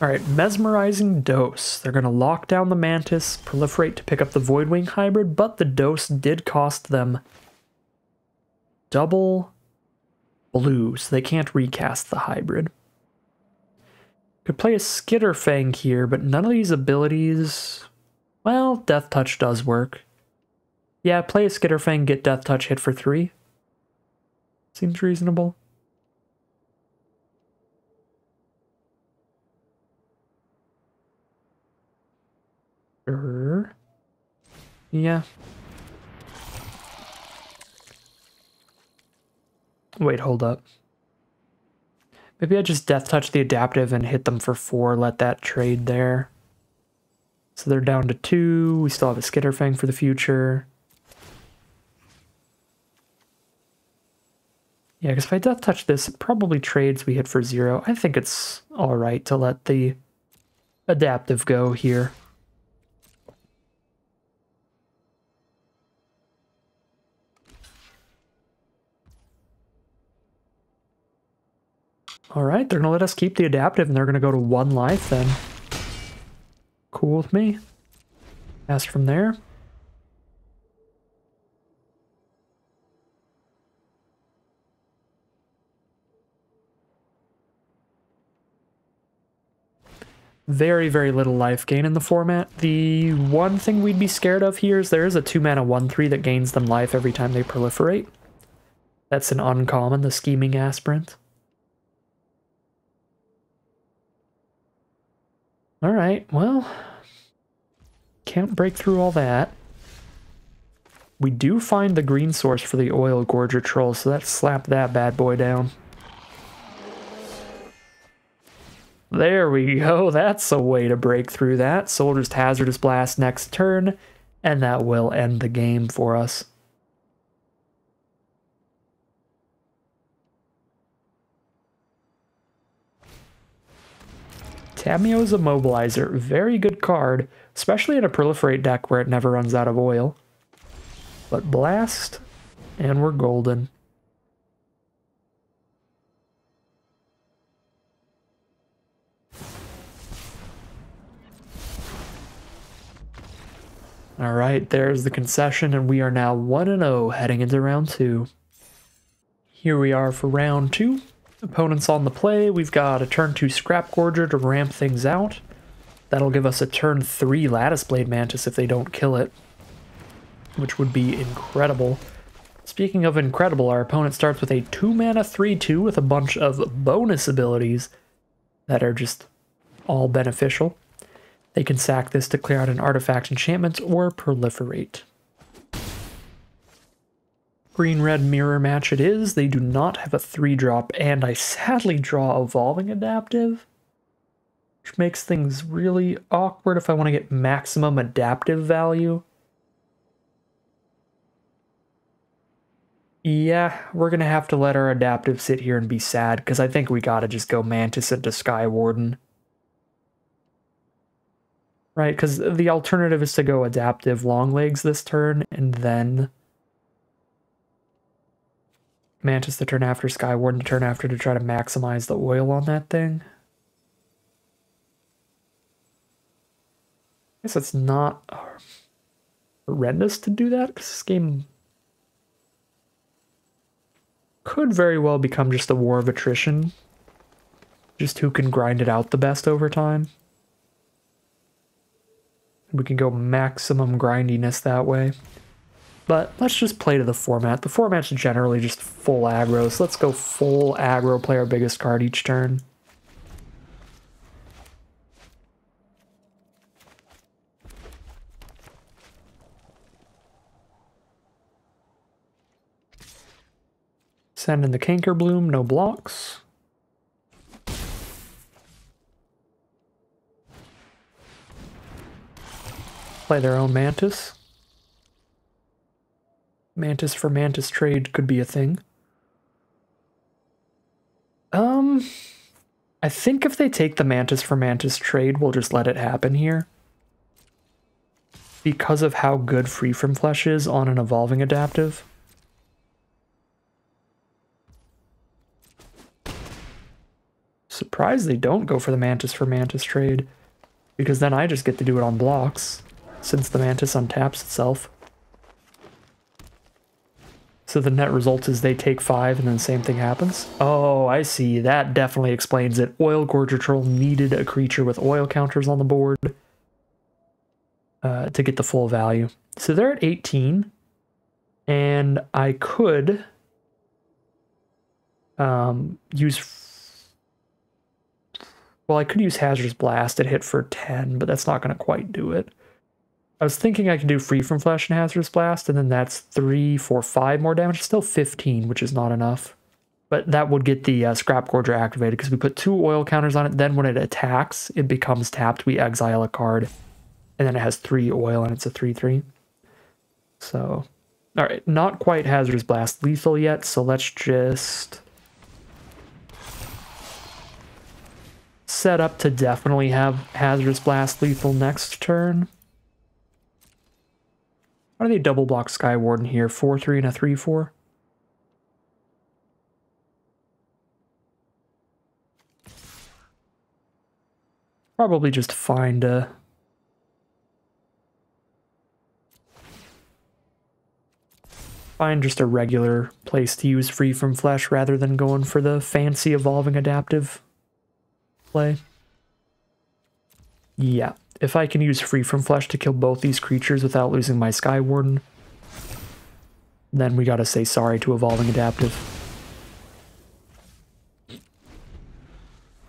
S1: Alright, Mesmerizing Dose. They're going to lock down the Mantis, proliferate to pick up the Voidwing hybrid, but the Dose did cost them double blue, so they can't recast the hybrid. Could play a Skitterfang here, but none of these abilities... Well, Death Touch does work. Yeah, play a Skitterfang, get Death Touch, hit for three. Seems reasonable. Sure. Yeah. Wait, hold up. Maybe I just death touch the adaptive and hit them for four, let that trade there. So they're down to two. We still have a Skitterfang for the future. Yeah, because if I death touch this, it probably trades we hit for zero. I think it's alright to let the adaptive go here. Alright, they're going to let us keep the adaptive and they're going to go to one life then. Cool with me. Pass from there. Very, very little life gain in the format. The one thing we'd be scared of here is there is a 2 mana 1-3 that gains them life every time they proliferate. That's an uncommon, the Scheming Aspirant. Alright, well, can't break through all that. We do find the green source for the oil gorger troll, so let's slap that bad boy down. There we go, that's a way to break through that. Soldier's Hazardous Blast next turn, and that will end the game for us. Tamiyo's Immobilizer, very good card, especially in a Proliferate deck where it never runs out of oil. But Blast, and we're golden. Alright, there's the concession, and we are now 1-0 heading into round 2. Here we are for round 2. Opponents on the play, we've got a turn 2 Scrap Gorger to ramp things out. That'll give us a turn 3 Lattice Blade Mantis if they don't kill it, which would be incredible. speaking of incredible, our opponent starts with a 2 mana 3 2 with a bunch of bonus abilities that are just all beneficial. They can sack this to clear out an artifact enchantment or proliferate. Green red mirror match it is. They do not have a 3 drop, and I sadly draw Evolving Adaptive, which makes things really awkward if I want to get maximum adaptive value. Yeah, we're to have to let our adaptive sit here and be sad, because I think we got to just go Mantis into Sky Warden. Right, because the alternative is to go adaptive long legs this turn, and then Mantis to turn after, Sky Warden the turn after to try to maximize the oil on that thing. I guess it's not horrendous to do that, because this game could very well become just a war of attrition. Just who can grind it out the best over time. We can go maximum grindiness that way. But let's just play to the format. The format's generally just full aggro, so let's go full aggro, play our biggest card each turn. Send in the Cankerbloom, no blocks. Play their own Mantis. Mantis for Mantis trade could be a thing. Um, I think if they take the Mantis for Mantis trade, we'll just let it happen here. Because of how good Free From Flesh is on an evolving adaptive. Surprised they don't go for the Mantis for Mantis trade, because then I just get to do it on blocks, since the Mantis untaps itself. So the net result is they take five and then the same thing happens? Oh, I see. That definitely explains it. Oil Gorger Troll needed a creature with oil counters on the board uh, to get the full value. So they're at 18. And I could um, use well, I could use Hazardous Blast and hit for 10, but that's not going to quite do it. I was thinking I could do Free From Flesh and Hazardous Blast, and then that's three, four, five more damage. Still 15, which is not enough. But that would get the uh, Scrap Gorger activated, because we put two oil counters on it. Then when it attacks, it becomes tapped. We exile a card, and then it has 3 oil, and it's a 3-3. So, alright, not quite Hazardous Blast lethal yet, so let's just... set up to definitely have Hazardous Blast lethal next turn. Why do they double block Sky Warden here? 4-3 and a 3-4? Probably just find a... Find just a regular place to use Free From Flesh rather than going for the fancy Evolving Adaptive play. Yeah, if I can use Free From Flesh to kill both these creatures without losing my Sky Warden, then we gotta say sorry to Evolving Adaptive.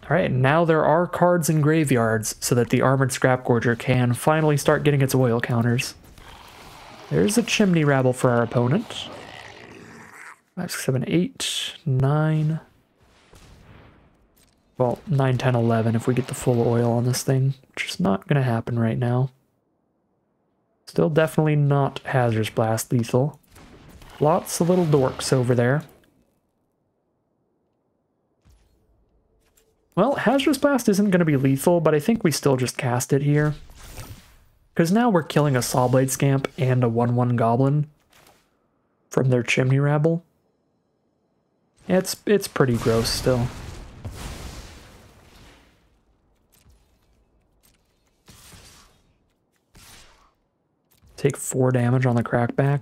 S1: Alright, now there are cards in graveyards so that the Armored Scrap Gorger can finally start getting its oil counters. There's a Chimney Rabble for our opponent. 5, 6, 7, 8, 9, well, 9, 10, 11 if we get the full oil on this thing, which is not going to happen right now. Still definitely not Hazardous Blast lethal. Lots of little dorks over there. Well, Hazardous Blast isn't going to be lethal, but I think we still just cast it here. Because now we're killing a Sawblade Scamp and a 1-1 Goblin from their Chimney Rabble. It's, it's pretty gross still. Take four damage on the crackback.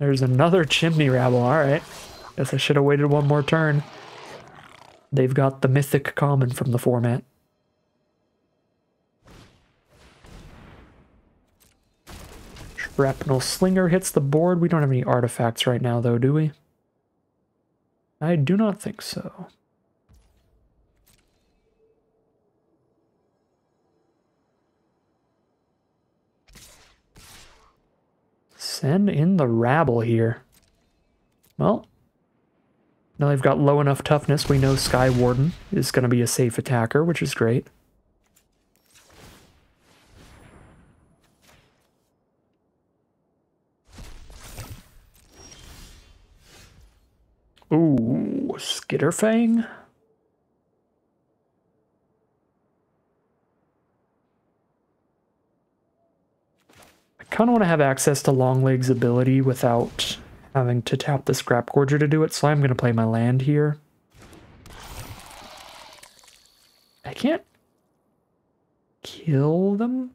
S1: There's another chimney rabble. Alright. Guess I should have waited one more turn. They've got the mythic common from the format. Shrapnel Slinger hits the board. We don't have any artifacts right now, though, do we? I do not think so. Send in the rabble here. Well, now they've got low enough toughness, we know Sky Warden is going to be a safe attacker, which is great. Ooh, Skitterfang? Kind of want to have access to Longleg's ability without having to tap the Scrap Gorger to do it, so I'm going to play my land here. I can't kill them.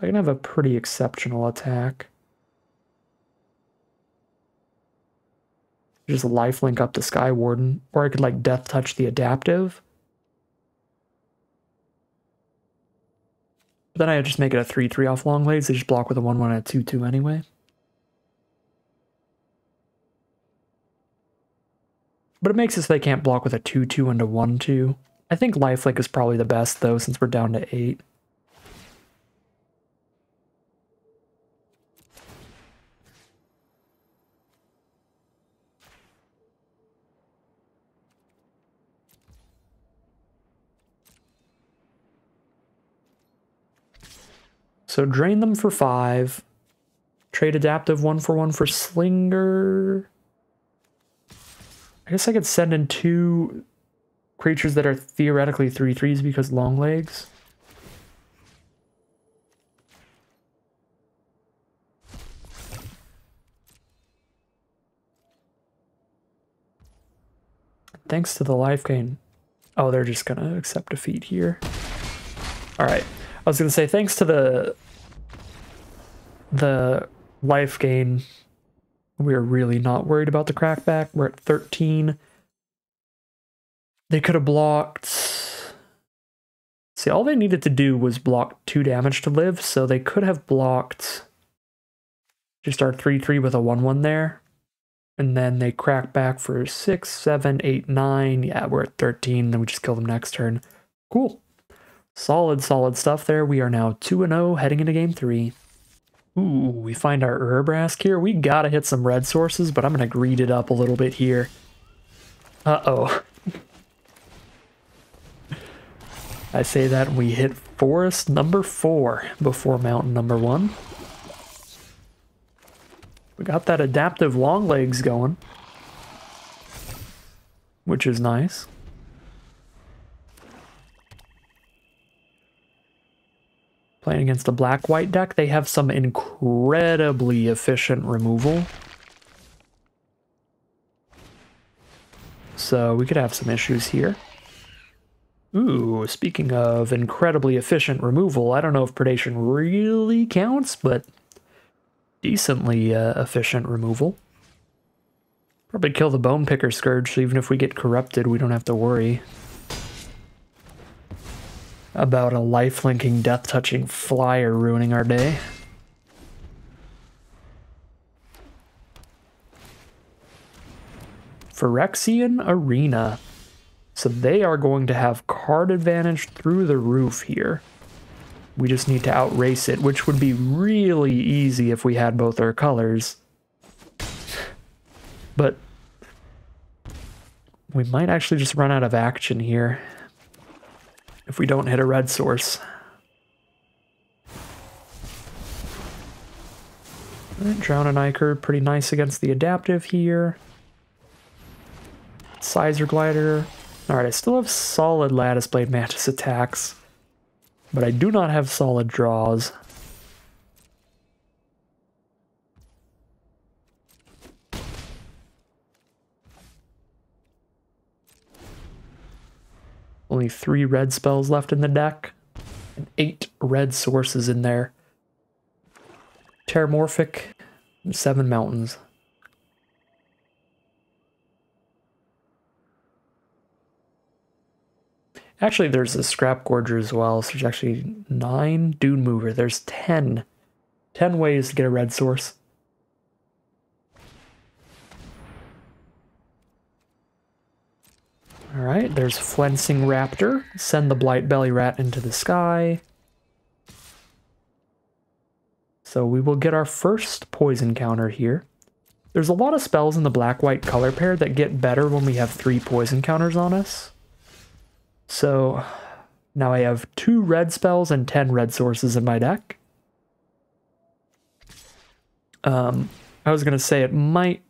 S1: I can have a pretty exceptional attack. just a lifelink up the Sky Warden, or I could like Death Touch the Adaptive. But then I just make it a 3-3 off long Longlegs, they just block with a 1-1 and a 2-2 anyway. But it makes it so they can't block with a 2-2 and a 1-2. I think lifelink is probably the best though, since we're down to 8. So drain them for five. Trade adaptive one for one for Slinger. I guess I could send in two creatures that are theoretically three threes because long legs. Thanks to the life gain. Oh, they're just gonna accept defeat here. All right. I was gonna say thanks to the the life gain, we're really not worried about the crackback. We're at 13. They could have blocked. See, all they needed to do was block two damage to live, so they could have blocked just our 3 3 with a 1 1 there. And then they crack back for 6, 7, 8, 9. Yeah, we're at 13. Then we just kill them next turn. Cool. Solid, solid stuff there. We are now 2 0 heading into game 3. Ooh, we find our Urabrask here. We gotta hit some red sources, but I'm gonna greed it up a little bit here. Uh-oh. I say that we hit forest number four before mountain number one. We got that adaptive long legs going, which is nice. Playing against a black-white deck, they have some incredibly efficient removal. So we could have some issues here. Ooh, speaking of incredibly efficient removal, I don't know if predation really counts, but decently uh, efficient removal. Probably kill the Bonepicker Skirge, so even if we get corrupted, we don't have to worry about a life-linking, death-touching flyer ruining our day. Phyrexian Arena. So they are going to have card advantage through the roof here. We just need to outrace it, which would be really easy if we had both our colors. But we might actually just run out of action here if we don't hit a red source. Drown in Ichor, pretty nice against the adaptive here. Sizer Glider. Alright, I still have solid Lattice Blade Mantis attacks, but I do not have solid draws. Only three red spells left in the deck. And eight red sources in there. Terramorphic, seven mountains. Actually, there's a Scrap Gorger as well, so there's actually nine Dune Mover. There's ten 10 ways to get a red source. Alright, there's Flensing Raptor. Send the Blight Belly Rat into the sky. So we will get our first poison counter here. There's a lot of spells in the black-white color pair that get better when we have three poison counters on us. So now I have two red spells and 10 red sources in my deck. Um, I was going to say it might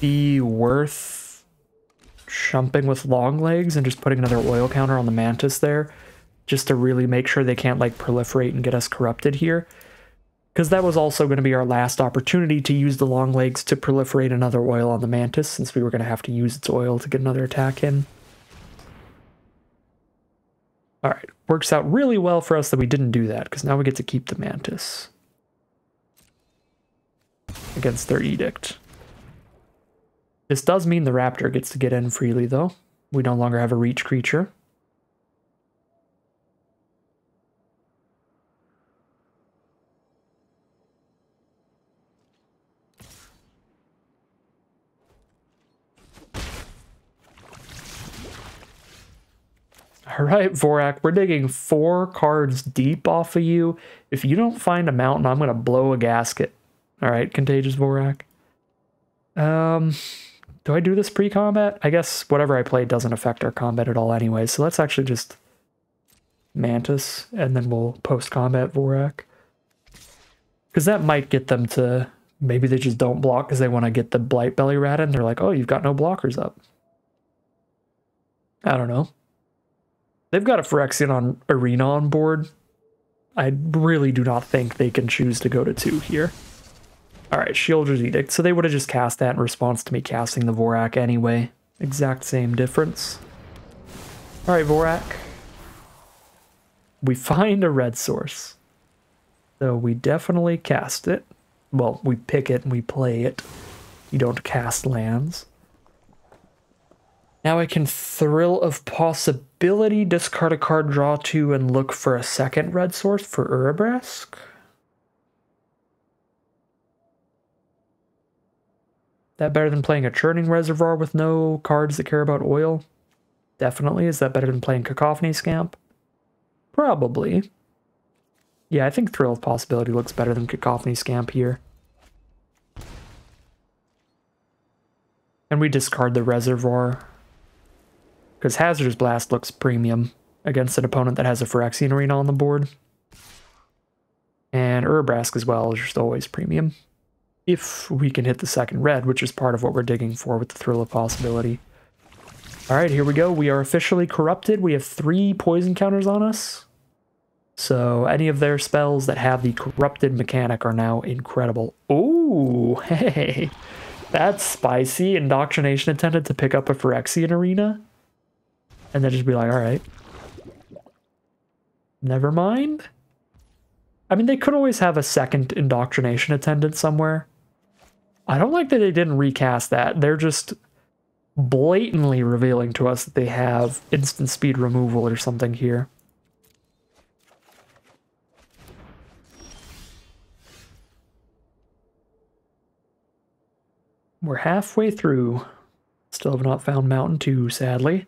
S1: be worth jumping with long legs and just putting another oil counter on the mantis there just to really make sure they can't like proliferate and get us corrupted here because that was also going to be our last opportunity to use the long legs to proliferate another oil on the mantis since we were going to have to use its oil to get another attack in. Alright, works out really well for us that we didn't do that because now we get to keep the mantis against their edict. This does mean the raptor gets to get in freely though. We no longer have a reach creature. All right, Vorrac, we're digging four cards deep off of you. If you don't find a mountain, I'm going to blow a gasket. All right, Contagious Vorrac. Um, do I do this pre-combat? I guess whatever I play doesn't affect our combat at all anyway, so let's actually just Mantis, and then we'll post-combat Vorrac. Because that might get them to... Maybe they just don't block because they want to get the Blight Belly Rat in. They're like, oh, you've got no blockers up. I don't know. They've got a Phyrexian on Arena on board. I really do not think they can choose to go to two here. Alright, Sheoldred's Edict. So they would have just cast that in response to me casting the Vorrac anyway. Exact same difference. Alright, Vorrac. We find a red source. So we definitely cast it. Well, we pick it and we play it. You don't cast lands. Now I can Thrill of Possibility, discard a card, draw two, and look for a second red source for Urabrask. That better than playing a Churning Reservoir with no cards that care about oil? Definitely. Is that better than playing Cacophony Scamp? Probably. Yeah, I think Thrill of Possibility looks better than Cacophony Scamp here. And we discard the Reservoir. Because Hazardous Blast looks premium against an opponent that has a Phyrexian Arena on the board. And Urabrask as well is just always premium. If we can hit the second red, which is part of what we're digging for with the Thrill of Possibility. Alright, here we go. We are officially corrupted. We have three poison counters on us. So any of their spells that have the corrupted mechanic are now incredible. Ooh, hey, that's spicy. Indoctrination attendant to pick up a Phyrexian arena and then just be like, all right, never mind. I mean, they could always have a second indoctrination attendant somewhere. I don't like that they didn't recast that. They're just blatantly revealing to us that they have instant speed removal or something here. We're halfway through. Still have not found Mountain 2, sadly.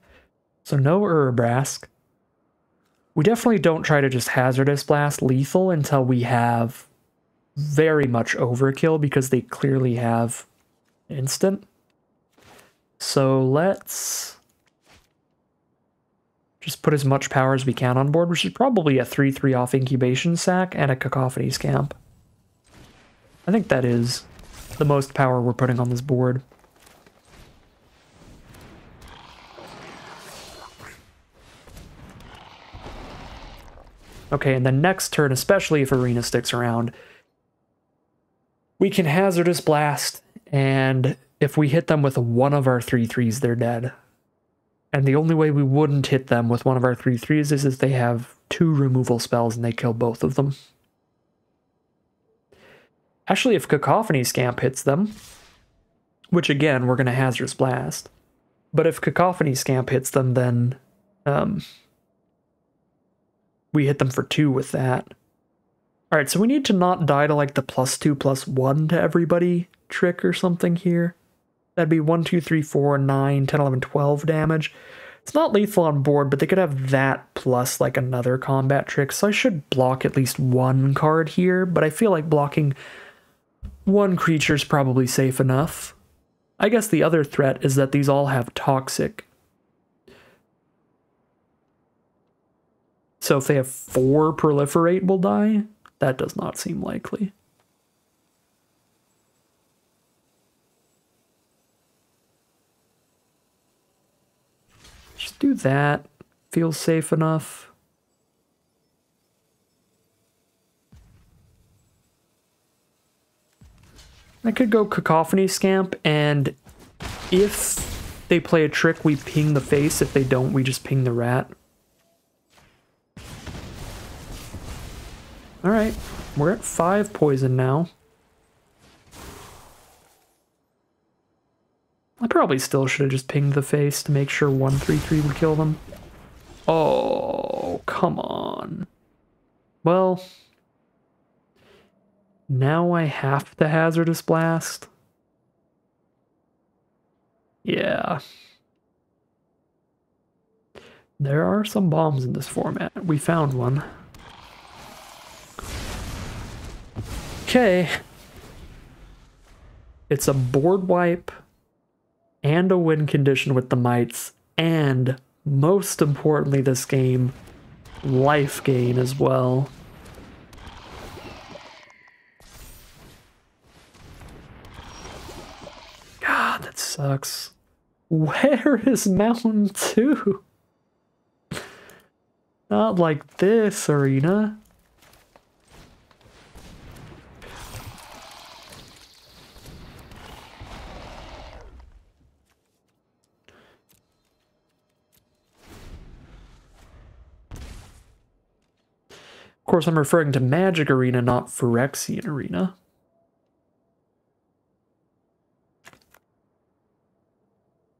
S1: So no Urabrask. We definitely don't try to just Hazardous Blast lethal until we have very much overkill because they clearly have instant. So let's just put as much power as we can on board, which is probably a 3-3 off Incubation sac and a Cacophony Scamp. I think that is the most power we're putting on this board. Okay, and then next turn, especially if Arena sticks around, we can Hazardous Blast, and if we hit them with one of our 3-3s, they're dead. And the only way we wouldn't hit them with one of our 3-3s is if they have two removal spells and they kill both of them. Actually, if Cacophony Scamp hits them, which again, we're going to Hazardous Blast, but if Cacophony Scamp hits them, then um, we hit them for two with that. All right, so we need to not die to like the plus two, plus one to everybody trick or something here. That'd be 1, 2, 3, 4, 9, 10, 11, 12 damage. It's not lethal on board, but they could have that plus like another combat trick. So I should block at least one card here, but I feel like blocking one creature is probably safe enough. I guess the other threat is that these all have toxic. So if they have four proliferate will die, that does not seem likely. Just do that. Feels safe enough. I could go Cacophony Scamp, and if they play a trick, we ping the face. If they don't, we just ping the rat. Alright, we're at five poison now. I probably still should have just pinged the face to make sure 133 would kill them. Oh, come on. Well, now I have the Hazardous Blast. Yeah. There are some bombs in this format. We found one. Okay. It's a board wipe and a win condition with the mites, and most importantly, this game, life gain as well. God, that sucks. Where is Mountain 2? Not like this, Arena. Course, I'm referring to Magic Arena, not Phyrexian Arena.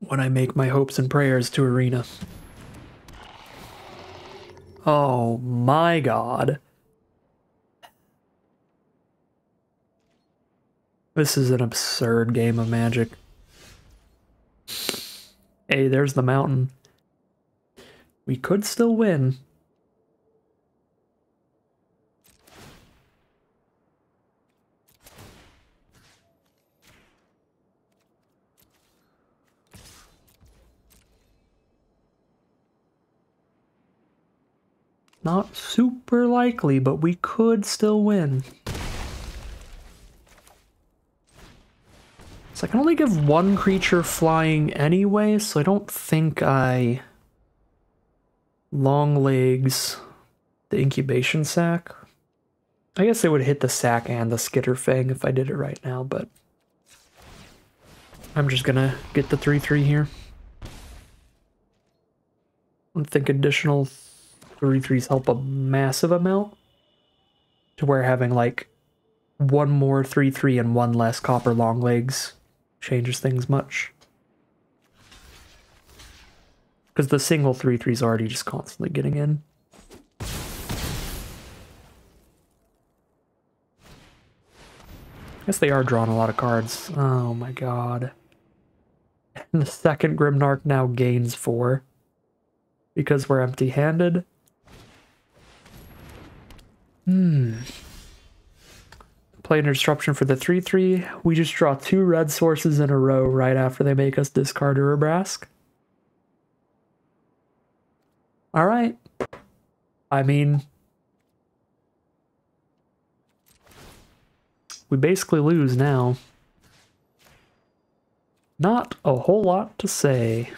S1: When I make my hopes and prayers to Arena. Oh my god. This is an absurd game of Magic. Hey, there's the mountain. We could still win. Not super likely, but we could still win. So I can only give one creature flying anyway, so I don't think I... Long legs, the incubation sac. I guess it would hit the sac and the skitter Skitterfang if I did it right now, but... I'm just gonna get the 3-3 here. I think additional 3-3s help a massive amount. To where having like one more 3-3 and one less copper long legs changes things much. Because the single 3-3 is already just constantly getting in. I guess they are drawing a lot of cards. Oh my god. And the second Grimnarch now gains four. Because we're empty-handed. Hmm. Play an disruption for the 3-3. We just draw two red sources in a row right after they make us discard Urabrask. Alright. I mean... We basically lose now. Not a whole lot to say.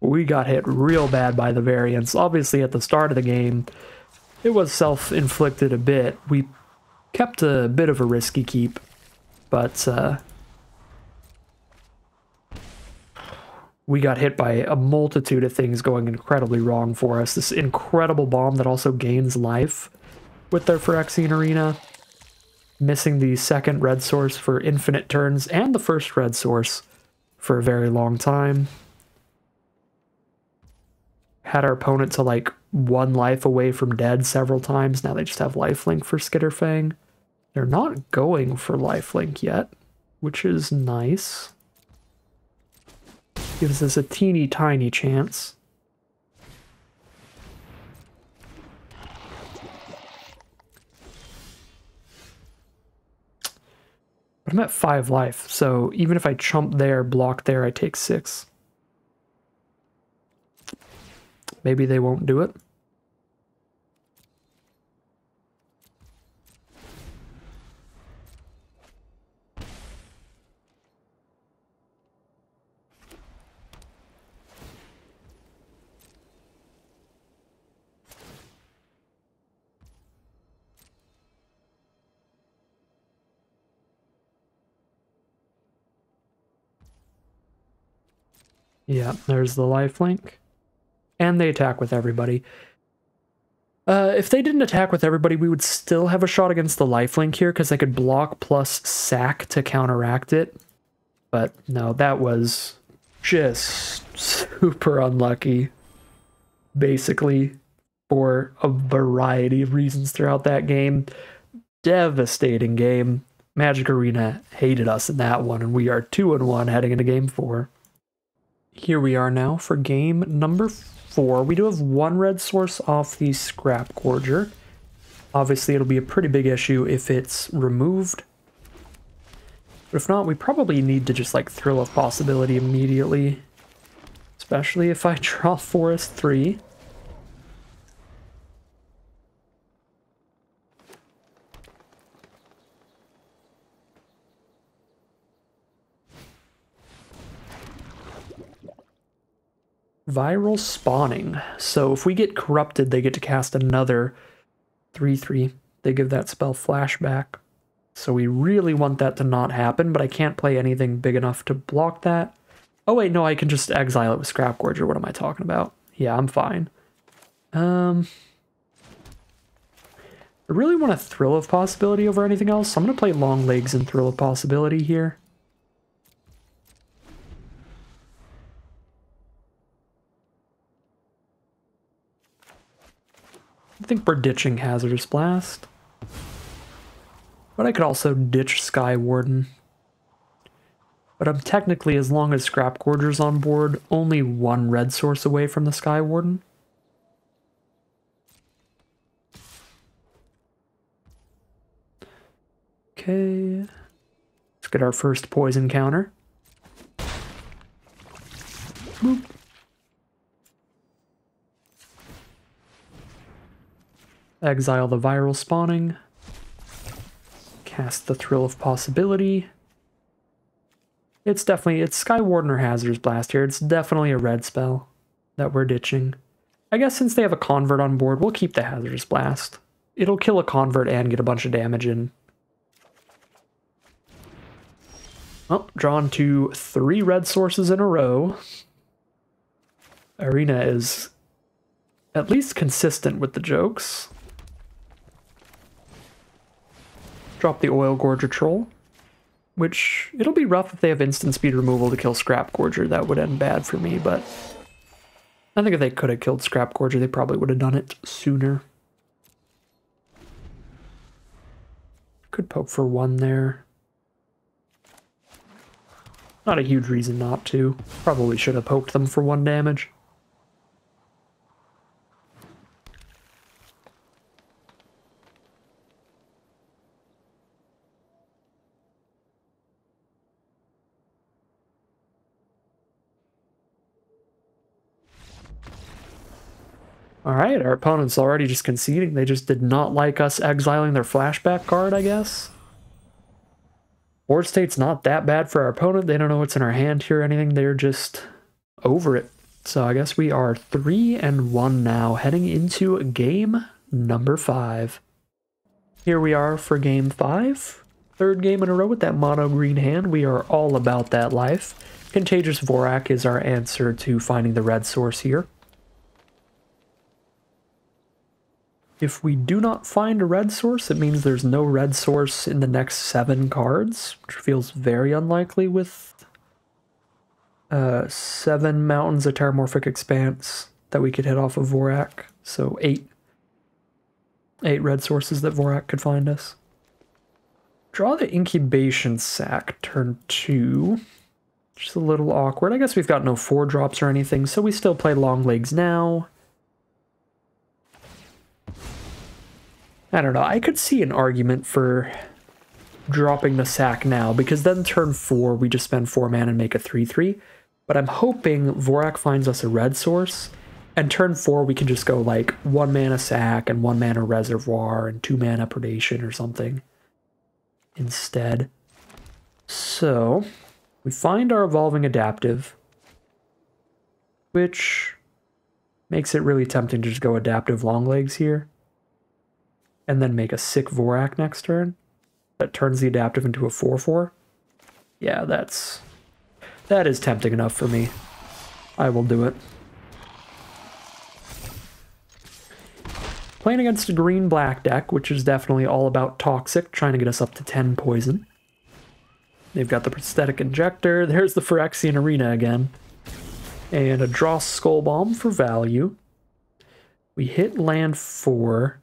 S1: We got hit real bad by the variants. Obviously at the start of the game, it was self-inflicted a bit. We kept a bit of a risky keep, but uh, we got hit by a multitude of things going incredibly wrong for us. This incredible bomb that also gains life with their Phyrexian Arena, missing the second red source for infinite turns and the first red source for a very long time. Had our opponent to like one life away from dead several times. Now they just have lifelink for Skitterfang. They're not going for lifelink yet, which is nice. Gives us a teeny tiny chance. But I'm at five life, so even if I chump there, block there, I take six. Maybe they won't do it. Yeah, there's the life link and they attack with everybody. Uh, if they didn't attack with everybody, we would still have a shot against the lifelink here because I could block plus sack to counteract it. But no, that was just super unlucky, basically, for a variety of reasons throughout that game. Devastating game. Magic Arena hated us in that one, and we are 2 and 1 heading into game 4. Here we are now for game number four. We do have one red source off the Scrap Gorger. Obviously, it'll be a pretty big issue if it's removed. But if not, we probably need to just like thrill of possibility immediately. Especially if I draw Forest 3. Viral spawning. So if we get corrupted, they get to cast another 3-3. They give that spell flashback. So we really want that to not happen, but I can't play anything big enough to block that. Oh wait, no, I can just exile it with Scrap Gorger. What am I talking about? Yeah, I'm fine. Um, I really want a Thrill of Possibility over anything else. So I'm going to play Long Legs and Thrill of Possibility here. I think we're ditching Hazardous Blast. But I could also ditch Sky Warden. But I'm technically, as long as Scrap Gorger's on board, only one red source away from the Sky Warden. Okay. Let's get our first poison counter. Boop. Exile the viral spawning. Cast the Thrill of Possibility. It's definitely, it's Sky Warden or Hazardous Blast here. It's definitely a red spell that we're ditching. I guess since they have a convert on board, we'll keep the Hazardous Blast. It'll kill a convert and get a bunch of damage in. Well, drawn to three red sources in a row. Arena is at least consistent with the jokes. Drop the Oil Gorger Troll, which it'll be rough if they have instant speed removal to kill Scrap Gorger. That would end bad for me, but I think if they could have killed Scrap Gorger, they probably would have done it sooner. Could poke for one there. Not a huge reason not to. Probably should have poked them for one damage. All right, our opponent's already just conceding. They just did not like us exiling their flashback card, I guess. Board state's not that bad for our opponent. They don't know what's in our hand here or anything. They're just over it. So I guess we are 3 and 1 now, heading into game number 5. Here we are for game 5. Third game in a row with that mono green hand. We are all about that life. Contagious Vorrac is our answer to finding the red source here. If we do not find a red source, it means there's no red source in the next seven cards, which feels very unlikely with uh, seven Mountains of Terramorphic Expanse that we could hit off of Vorrac. So eight. Eight red sources that Vorrac could find us. Draw the incubation sac, turn two. Just a little awkward. I guess we've got no four drops or anything, so we still play long legs now. I don't know. I could see an argument for dropping the sack now, because then turn four, we just spend four mana and make a 3-3. But I'm hoping Vorrac finds us a red source, and turn four we can just go like one mana sack and one mana reservoir and two mana predation or something instead. So, we find our evolving adaptive, which makes it really tempting to just go adaptive long legs here. And then make a sick Vorrac next turn. That turns the adaptive into a 4-4. Yeah, that's... That is tempting enough for me. I will do it. Playing against a green-black deck, which is definitely all about Toxic, trying to get us up to 10 poison. They've got the prosthetic injector. There's the Phyrexian Arena again. And a Dross Skull Bomb for value. We hit land four.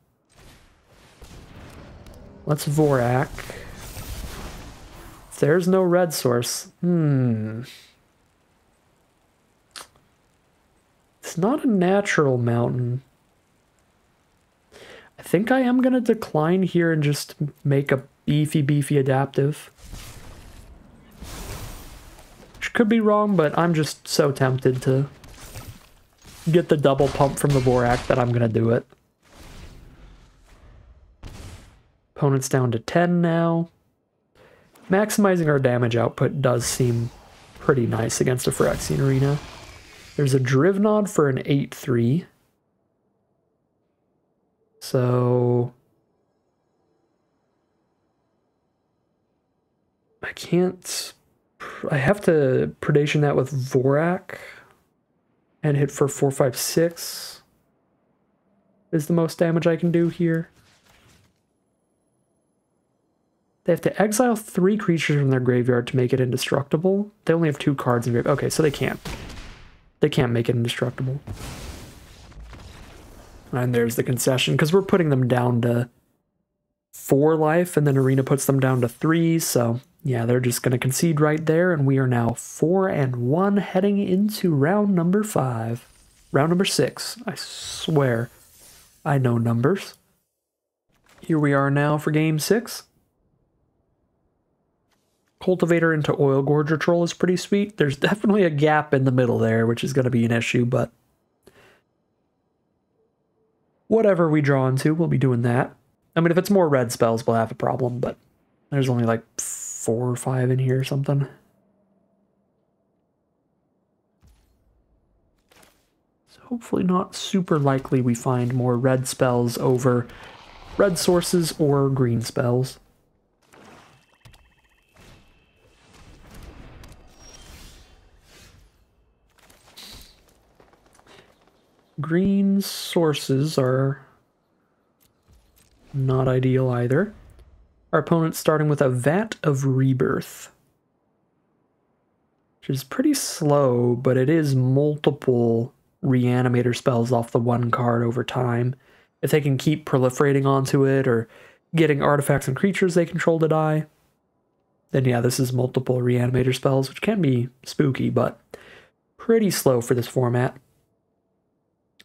S1: Let's Vorrac. There's no red source, hmm. It's not a natural mountain. I think I am going to decline here and just make a beefy, beefy adaptive could be wrong, but I'm just so tempted to get the double pump from the Vorrac that I'm going to do it. Opponent's down to 10 now. Maximizing our damage output does seem pretty nice against a Phyrexian Arena. There's a Drivnod for an 8-3. So... I can't I have to predation that with Vorrac and hit for 456 is the most damage I can do here. They have to exile three creatures from their graveyard to make it indestructible. They only have two cards in graveyard. Okay, so they can't. They can't make it indestructible. And there's the concession, because we're putting them down to four life, and then Arena puts them down to three, so yeah, they're just going to concede right there, and we are now 4 and 1 heading into round number 5. Round number 6. I swear I know numbers. Here we are now for game 6. Cultivator into Oil Gorger Troll is pretty sweet. There's definitely a gap in the middle there, which is going to be an issue, but whatever we draw into, we'll be doing that. I mean, if it's more red spells, we'll have a problem, but there's only like four or five in here or something. So hopefully not super likely we find more red spells over red sources or green spells. Green sources are not ideal either. Our opponent's starting with a Vat of Rebirth. Which is pretty slow, but it is multiple reanimator spells off the one card over time. If they can keep proliferating onto it or getting artifacts and creatures they control to die, then yeah, this is multiple reanimator spells, which can be spooky, but pretty slow for this format.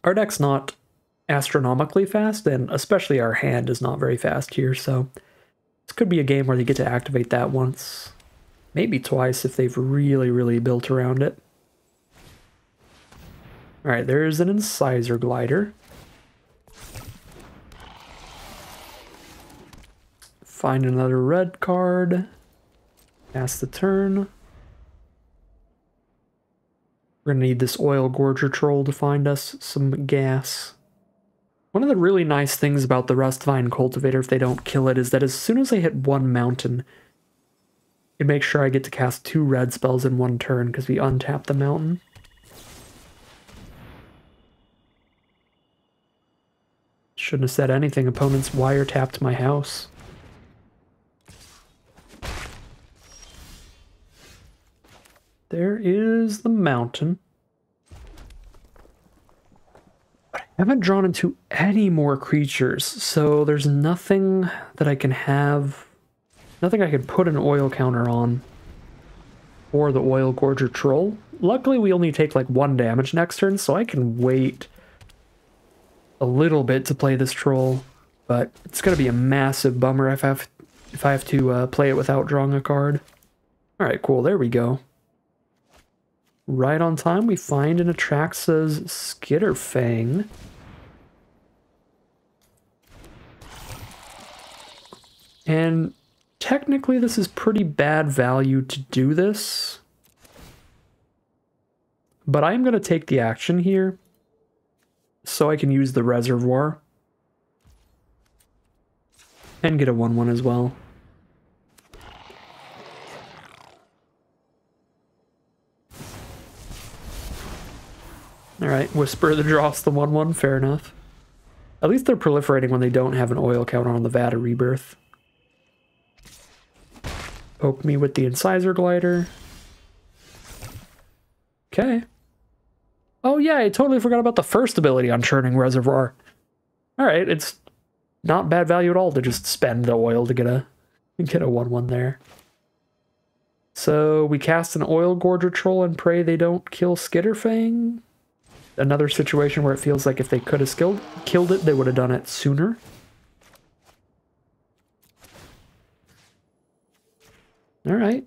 S1: Our deck's not astronomically fast, and especially our hand is not very fast here, so this could be a game where they get to activate that once, maybe twice if they've really, really built around it. Alright, there's an Incisor Glider. Find another red card. Pass the turn. We're to need this Oil Gorger Troll to find us some gas. One of the really nice things about the Rustvine Cultivator, if they don't kill it, is that as soon as I hit one mountain, it makes sure I get to cast two red spells in one turn because we untap the mountain. Shouldn't have said anything. Opponents wiretapped my house. There is the mountain. I haven't drawn into any more creatures, so there's nothing that I can have, nothing I can put an oil counter on or the oil gorger troll. Luckily, we only take like one damage next turn, so I can wait a little bit to play this troll, but it's going to be a massive bummer if I have, if I have to uh, play it without drawing a card. All right, cool. There we go. Right on time, we find an Atraxa's Skitterfang. And technically this is pretty bad value to do this. But I'm going to take the action here so I can use the reservoir and get a 1-1 as well. Alright, Whisper the Dross the 1-1, fair enough. At least they're proliferating when they don't have an oil counter on the Vat of Rebirth. Poke me with the Incisor Glider. Okay. Oh yeah, I totally forgot about the first ability on Churning Reservoir. Alright, it's not bad value at all to just spend the oil to get a get a 1-1 there. So we cast an Oil Gorger Troll and pray they don't kill Skitterfang. Another situation where it feels like if they could have killed, killed it, they would have done it sooner. All right.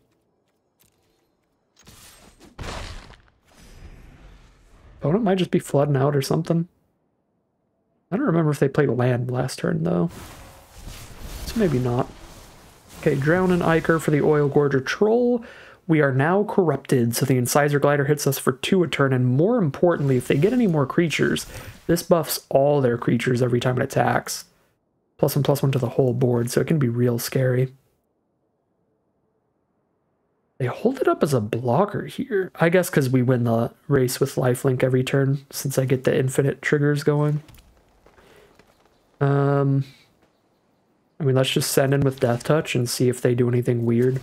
S1: Opponent might just be flooding out or something. I don't remember if they played land last turn, though. So maybe not. Okay, Drown in Ichor for the Oil Gorger Troll. We are now corrupted, so the Incisor Glider hits us for two a turn, and more importantly, if they get any more creatures, this buffs all their creatures every time it attacks. Plus one, plus one to the whole board, so it can be real scary. They hold it up as a blocker here. I guess because we win the race with lifelink every turn, since I get the infinite triggers going. Um, I mean, let's just send in with Death Touch and see if they do anything weird.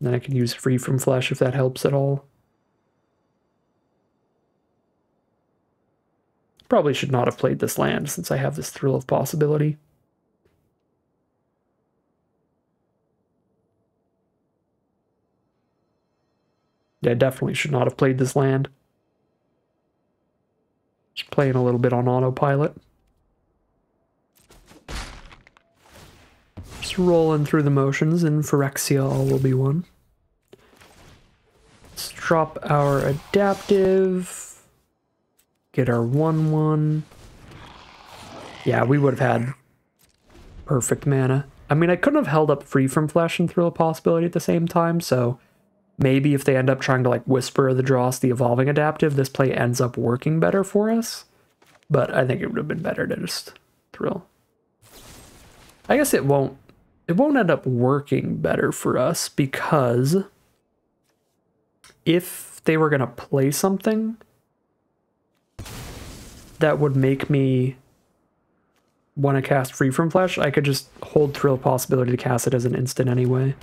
S1: Then I can use Free from Flesh if that helps at all. Probably should not have played this land since I have this Thrill of Possibility. Yeah, definitely should not have played this land. Just playing a little bit on autopilot. Just rolling through the motions, and Phyrexia: All Will Be One. Drop our adaptive. Get our 1-1. Yeah, we would have had perfect mana. I mean, I couldn't have held up Free from Flesh and Thrill of Possibility at the same time, so maybe if they end up trying to like Whisper the Dross, the Evolving Adaptive, this play ends up working better for us. But I think it would have been better to just Thrill. I guess it won't it won't end up working better for us because if they were going to play something that would make me want to cast Free from Flesh, I could just hold Thrill Possibility to cast it as an instant anyway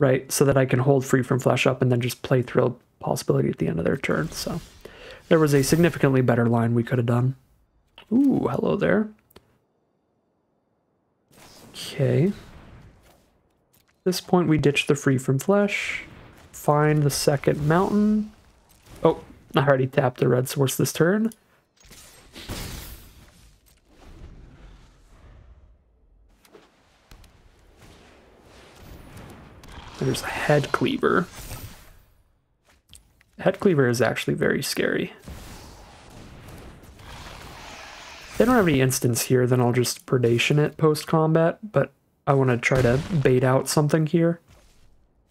S1: right? So that I can hold Free from Flesh up and then just play Thrill Possibility at the end of their turn. So there was a significantly better line we could have done. Ooh, hello there. Okay. At this point, we ditch the Free from Flesh. Find the second mountain. Oh, I already tapped the red source this turn. There's a head cleaver. Head cleaver is actually very scary. They don't have any instants here, then I'll just predation it post-combat, but I want to try to bait out something here.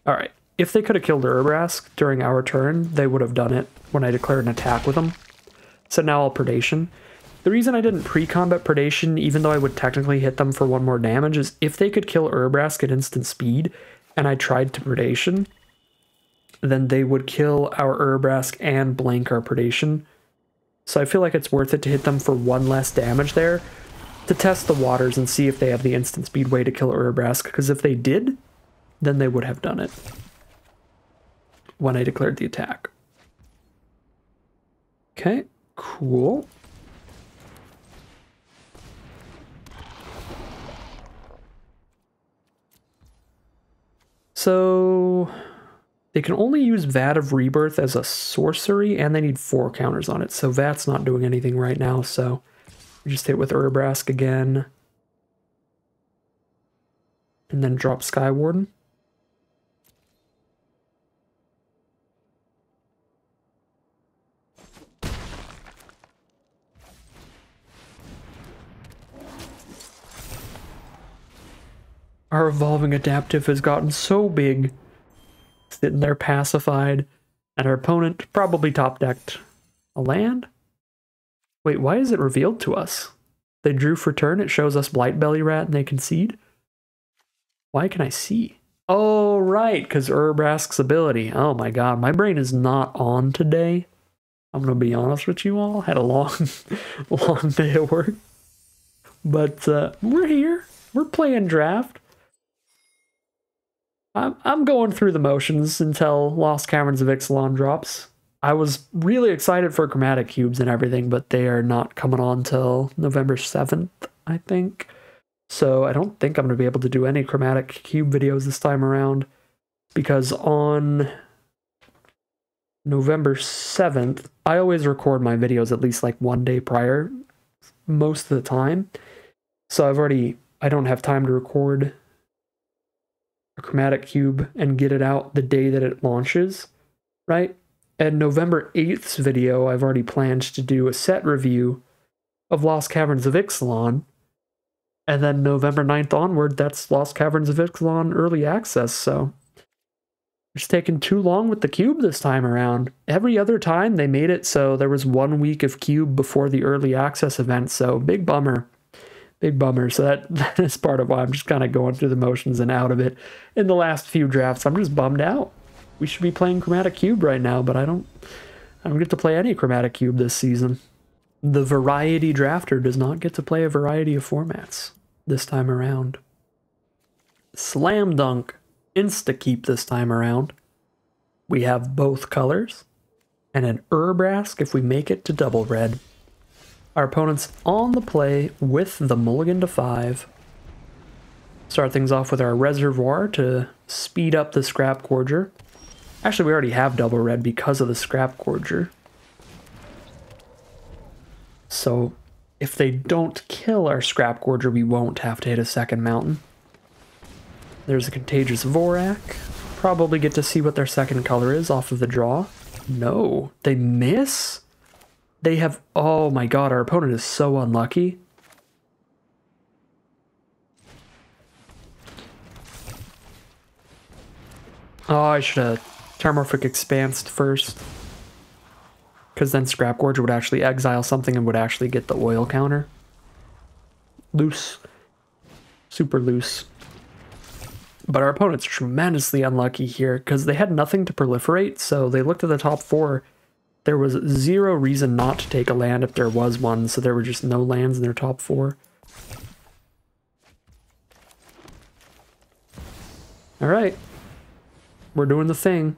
S1: Alright, if they could have killed Urabrask during our turn, they would have done it when I declared an attack with them. So now I'll predation. The reason I didn't pre-combat predation, even though I would technically hit them for one more damage, is if they could kill Urabrask at instant speed, and I tried to predation, then they would kill our Urabrask and blank our predation. So I feel like it's worth it to hit them for one less damage there to test the waters and see if they have the instant speed way to kill Urabrask, because if they did, then they would have done it. When I declared the attack. Okay, cool. So they can only use Vat of Rebirth as a sorcery, and they need four counters on it. So Vat's not doing anything right now, so we just hit with Urabrask again. And then drop Skywarden. Our evolving adaptive has gotten so big, sitting there pacified, and our opponent probably top decked a land? Wait, why is it revealed to us? They drew for turn, it shows us Blightbelly Rat and they concede? Why can I see? Oh, right, because Urabrask's ability. Oh my god, my brain is not on today. I'm going to be honest with you all. Had a long, long day at work. But uh, we're here. We're playing draft. I'm, I'm going through the motions until Lost Caverns of Ixalan drops. I was really excited for chromatic cubes and everything, but they are not coming on till November 7th, I think. So I don't think I'm going to be able to do any chromatic cube videos this time around because on November 7th, I always record my videos at least like one day prior most of the time. So I've already I don't have time to record a chromatic cube and get it out the day that it launches, right? And November 8th's video, I've already planned to do a set review of Lost Caverns of Ixalan. And then November 9th onward, that's Lost Caverns of Ixalan early access. So it's taken too long with the cube this time around. Every other time they made it so there was one week of cube before the early access event. So big bummer. Big bummer. So that, that is part of why I'm just kind of going through the motions and out of it. In the last few drafts, I'm just bummed out we should be playing Chromatic Cube right now, but I don't I don't get to play any Chromatic Cube this season. The variety drafter does not get to play a variety of formats this time around. Slam dunk, insta keep this time around. We have both colors and an Urabrask if we make it to double red. Our opponent's on the play with the mulligan to five. Start things off with our reservoir to speed up the scrap gorger. Actually, we already have double red because of the scrap gorger. So if they don't kill our scrap gorger, we won't have to hit a second mountain. There's a contagious Vorrac. Probably get to see what their second color is off of the draw. No, they miss? They have, oh my god, our opponent is so unlucky. Oh, I should have Terramorphic Expanse first. Because then Scrap Gorger would actually exile something and would actually get the oil counter. Loose. Super loose. But our opponent's tremendously unlucky here because they had nothing to proliferate, so they looked at the top four. There was zero reason not to take a land if there was one, so there were just no lands in their top four. Alright. We're doing the thing.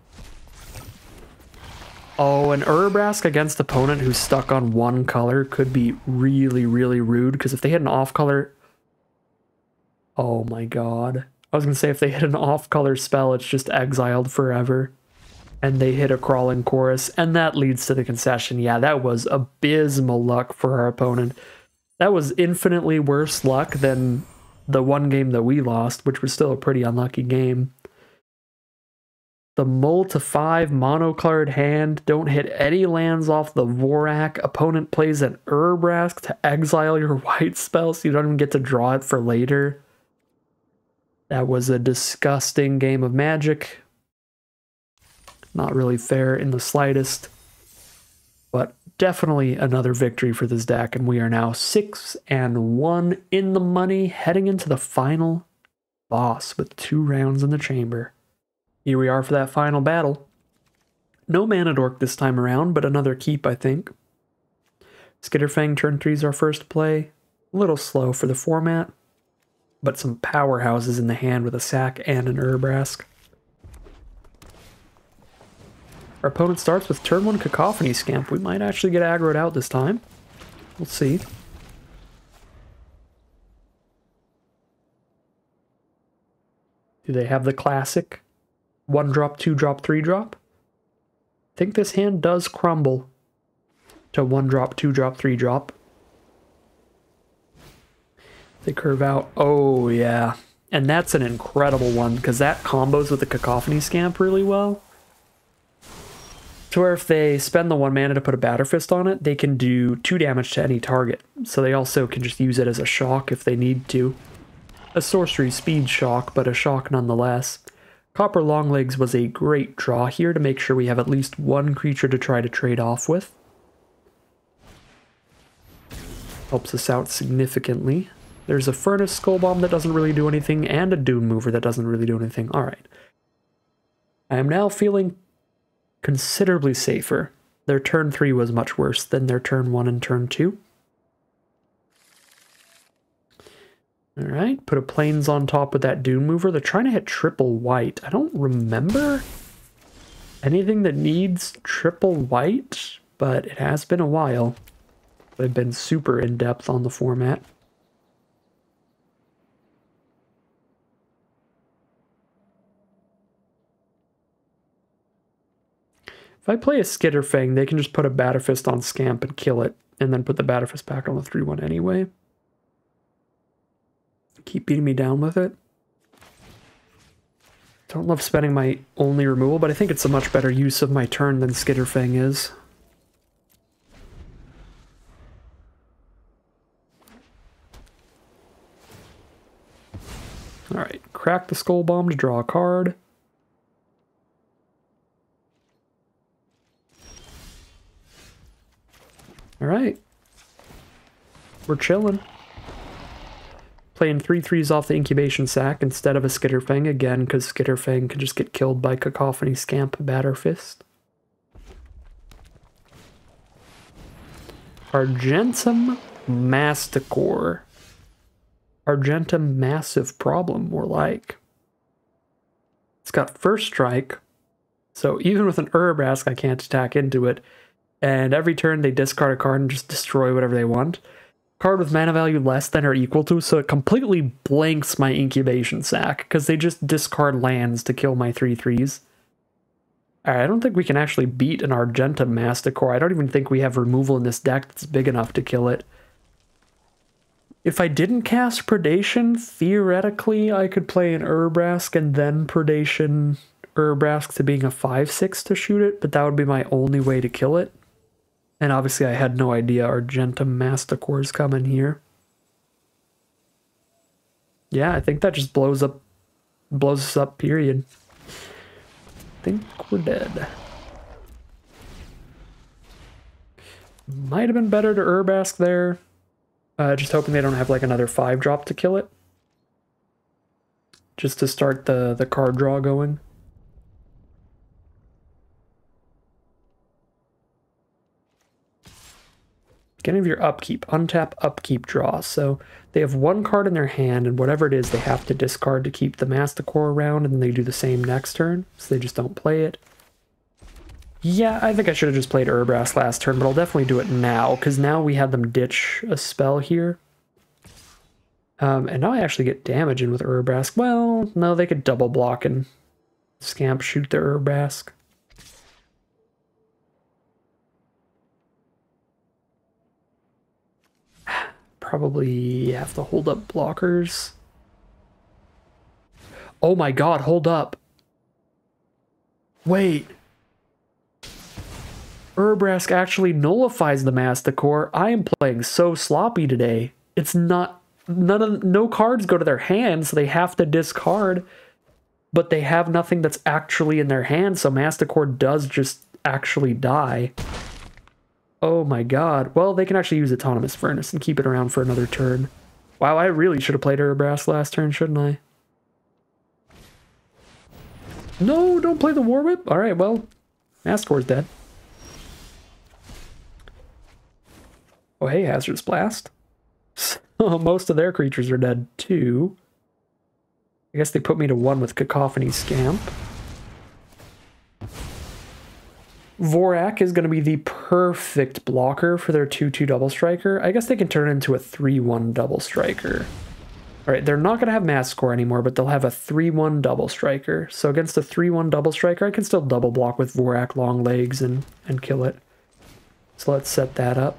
S1: Oh, an Urabrask against opponent who's stuck on one color could be really, really rude, because if they hit an off-color... Oh my god. I was going to say, if they hit an off-color spell, it's just exiled forever. And they hit a Crawling Chorus, and that leads to the concession. Yeah, that was abysmal luck for our opponent. That was infinitely worse luck than the one game that we lost, which was still a pretty unlucky game. The mull to five mono-colored hand. Don't hit any lands off the Vorrac. Opponent plays an Urabrask to exile your white spell so you don't even get to draw it for later. That was a disgusting game of magic. Not really fair in the slightest. But definitely another victory for this deck, and we are now six and one in the money, heading into the final boss with two rounds in the chamber. Here we are for that final battle. No mana dork this time around, but another keep, I think. Skitterfang turn 3 is our first play. A little slow for the format, but some powerhouses in the hand with a sack and an Urabrask. Our opponent starts with turn one Cacophony Scamp. We might actually get aggroed out this time. We'll see. Do they have the classic one drop, two drop, three drop? I think this hand does crumble to one drop, two drop, three drop. They curve out. Oh, yeah. And that's an incredible one because that combos with the Cacophony Scamp really well. To where if they spend the one mana to put a Batter Fist on it, they can do two damage to any target. So they also can just use it as a shock if they need to. A sorcery speed shock, but a shock nonetheless. Copper Longlegs was a great draw here to make sure we have at least one creature to try to trade off with. Helps us out significantly. There's a Furnace Skull Bomb that doesn't really do anything, and a Dune Mover that doesn't really do anything. Alright. I am now feeling considerably safer. Their turn 3 was much worse than their turn 1 and turn 2. Alright, put a planes on top with that Dune Mover. They're trying to hit triple white. I don't remember anything that needs triple white, but it has been a while. They've been super in-depth on the format. If I play a Skitterfang, they can just put a Batterfist on Scamp and kill it, and then put the Batterfist back on the 3-1 anyway. Keep beating me down with it. Don't love spending my only removal, but I think it's a much better use of my turn than Skitterfang is. Alright, crack the Skull Bomb to draw a card. All right. We're chilling. Playing three threes off the incubation sack instead of a Skitterfang again, because Skitterfang can just get killed by Cacophony Scamp Batter Fist. Argentum Masticore. Argentum Massive Problem, more like. It's got First Strike, so even with an Urabrask, I can't attack into it and every turn they discard a card and just destroy whatever they want. Card with mana value less than or equal to, so it completely blanks my incubation sack, because they just discard lands to kill my three threes. I don't think we can actually beat an Argentum Masticore. I don't even think we have removal in this deck that's big enough to kill it. If I didn't cast Predation, theoretically I could play an Urabrask and then Predation Urabrask to being a 5-6 to shoot it, but that would be my only way to kill it. And obviously I had no idea Argentum Masticore is coming here. Yeah, I think that just blows up blows us up, period. I think we're dead. Might have been better to Urabrask there. Uh, just hoping they don't have like another 5 drop to kill it. Just to start the, the card draw going. Beginning of your upkeep, untap upkeep draw. So they have one card in their hand, and whatever it is, they have to discard to keep the Masticore around, and then they do the same next turn, so they just don't play it. Yeah, I think I should have just played Urabrask last turn, but I'll definitely do it now, because now we had them ditch a spell here. Um, and now I actually get damage in with Urabrask. Well, no, they could double block and Scamp shoot the Urabrask. Probably have to hold up blockers. Oh my god, hold up. Wait. Urabrask actually nullifies the Masticore. I am playing so sloppy today. It's not none of no cards go to their hand, so they have to discard. But they have nothing that's actually in their hand, so Masticore does just actually die. Oh my god. Well, they can actually use Autonomous Furnace and keep it around for another turn. Wow, I really should have played Urabrask last turn, shouldn't I? No, don't play the War Whip? Alright, well, Masticore's dead. Oh, hey, Hazardous Blast. So most of their creatures are dead, too. I guess they put me to one with Cacophony Scamp. Vorrac is going to be the perfect blocker for their 2-2 double striker. I guess they can turn into a 3-1 double striker. All right, they're not going to have Masticore anymore, but they'll have a 3-1 double striker. So against a 3-1 double striker, I can still double block with Vorrac long legs and, and kill it. So let's set that up.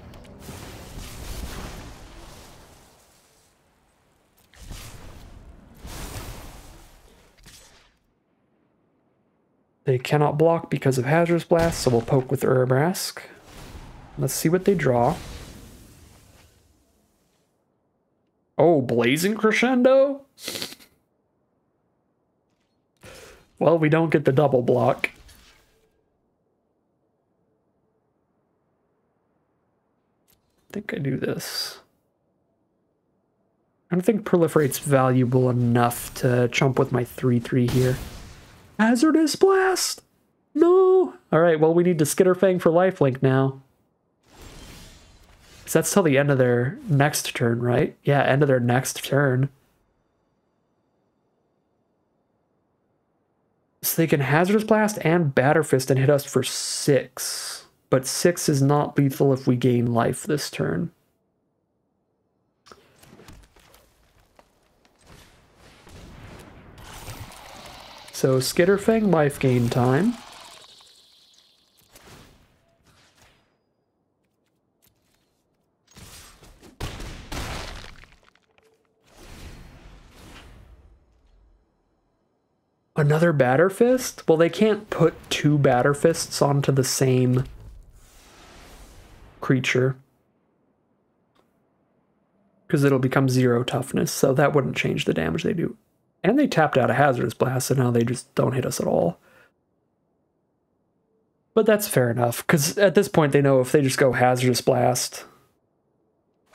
S1: They cannot block because of Hazardous Blast, so we'll poke with Urabrask. Let's see what they draw. Oh, Blazing Crescendo? Well, we don't get the double block. I think I do this. I don't think Proliferate's valuable enough to chump with my 3-3 here. Hazardous Blast! No! Alright, well we need to Skitterfang for lifelink now. Because that's till the end of their next turn, right? Yeah, end of their next turn. So they can Hazardous Blast and Batterfist and hit us for six. But six is not lethal if we gain life this turn. So Skitterfang life gain time. Another batter fist? Well, they can't put two batter fists onto the same creature. Because it'll become zero toughness, so that wouldn't change the damage they do. And they tapped out a hazardous blast, so now they just don't hit us at all. But that's fair enough, because at this point they know if they just go hazardous blast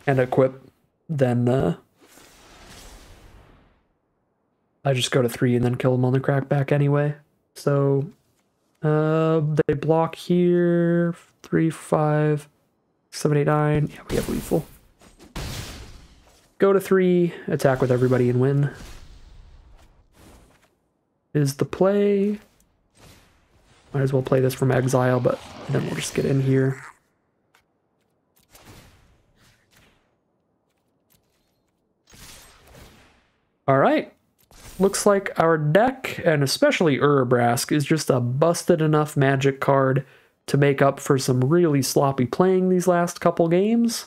S1: and equip, then uh, I just go to three and then kill them on the crackback anyway. So uh, they block here, three, five, seven, eight, nine. Yeah, we have lethal. Go to three, attack with everybody and win is the play. Might as well play this from exile, but then we'll just get in here. All right. Looks like our deck, and especially Urabrask, is just a busted enough magic card to make up for some really sloppy playing these last couple games.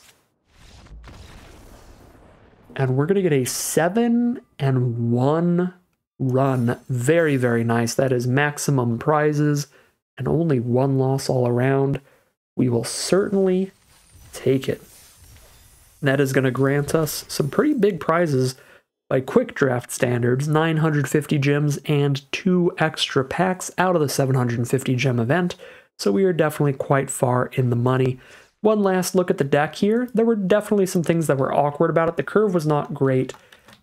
S1: And we're going to get a 7 and 1 run. Very, very nice. That is maximum prizes and only one loss all around. We will certainly take it. That is going to grant us some pretty big prizes by quick draft standards 950 gems and two extra packs out of the 750 gem event. So we are definitely quite far in the money. One last look at the deck here. There were definitely some things that were awkward about it. The curve was not great.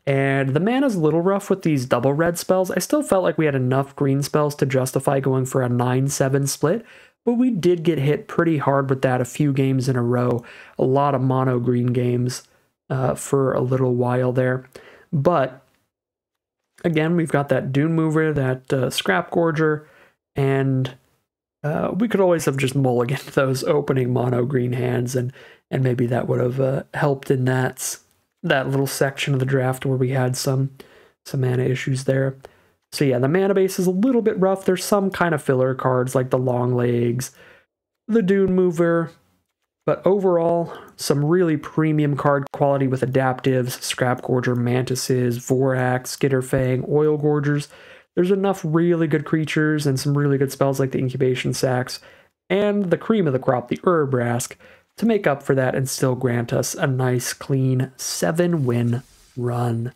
S1: And the mana's a little rough with these double red spells. I still felt like we had enough green spells to justify going for a 9-7 split, but we did get hit pretty hard with that a few games in a row. A lot of mono green games uh, for a little while there. But again, we've got that Dune Mover, that uh, Scrap Gorger, and uh, we could always have just mulliganed those opening mono green hands, and and maybe that would have uh, helped in that that little section of the draft where we had some some mana issues there. So yeah, the mana base is a little bit rough. There's some kind of filler cards like the long legs, the Dune Mover, but overall, some really premium card quality with adaptives, Scrap Gorger, Mantises, Vorracs, Skitterfang, Oil Gorgers. There's enough really good creatures and some really good spells like the Incubation sacks and the cream of the crop, the Urabrask, to make up for that and still grant us a nice, clean seven win run.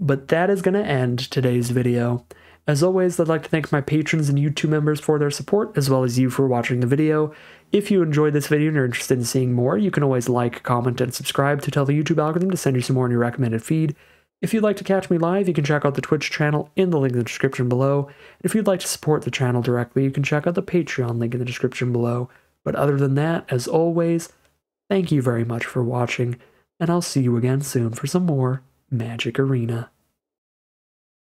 S1: But that is going to end today's video. As always, I'd like to thank my patrons and YouTube members for their support, as well as you for watching the video. If you enjoyed this video and are interested in seeing more, you can always like, comment, and subscribe to tell the YouTube algorithm to send you some more in your recommended feed. If you'd like to catch me live, you can check out the Twitch channel in the link in the description below. If you'd like to support the channel directly, you can check out the Patreon link in the description below. But other than that, as always, thank you very much for watching, and I'll see you again soon for some more Magic Arena.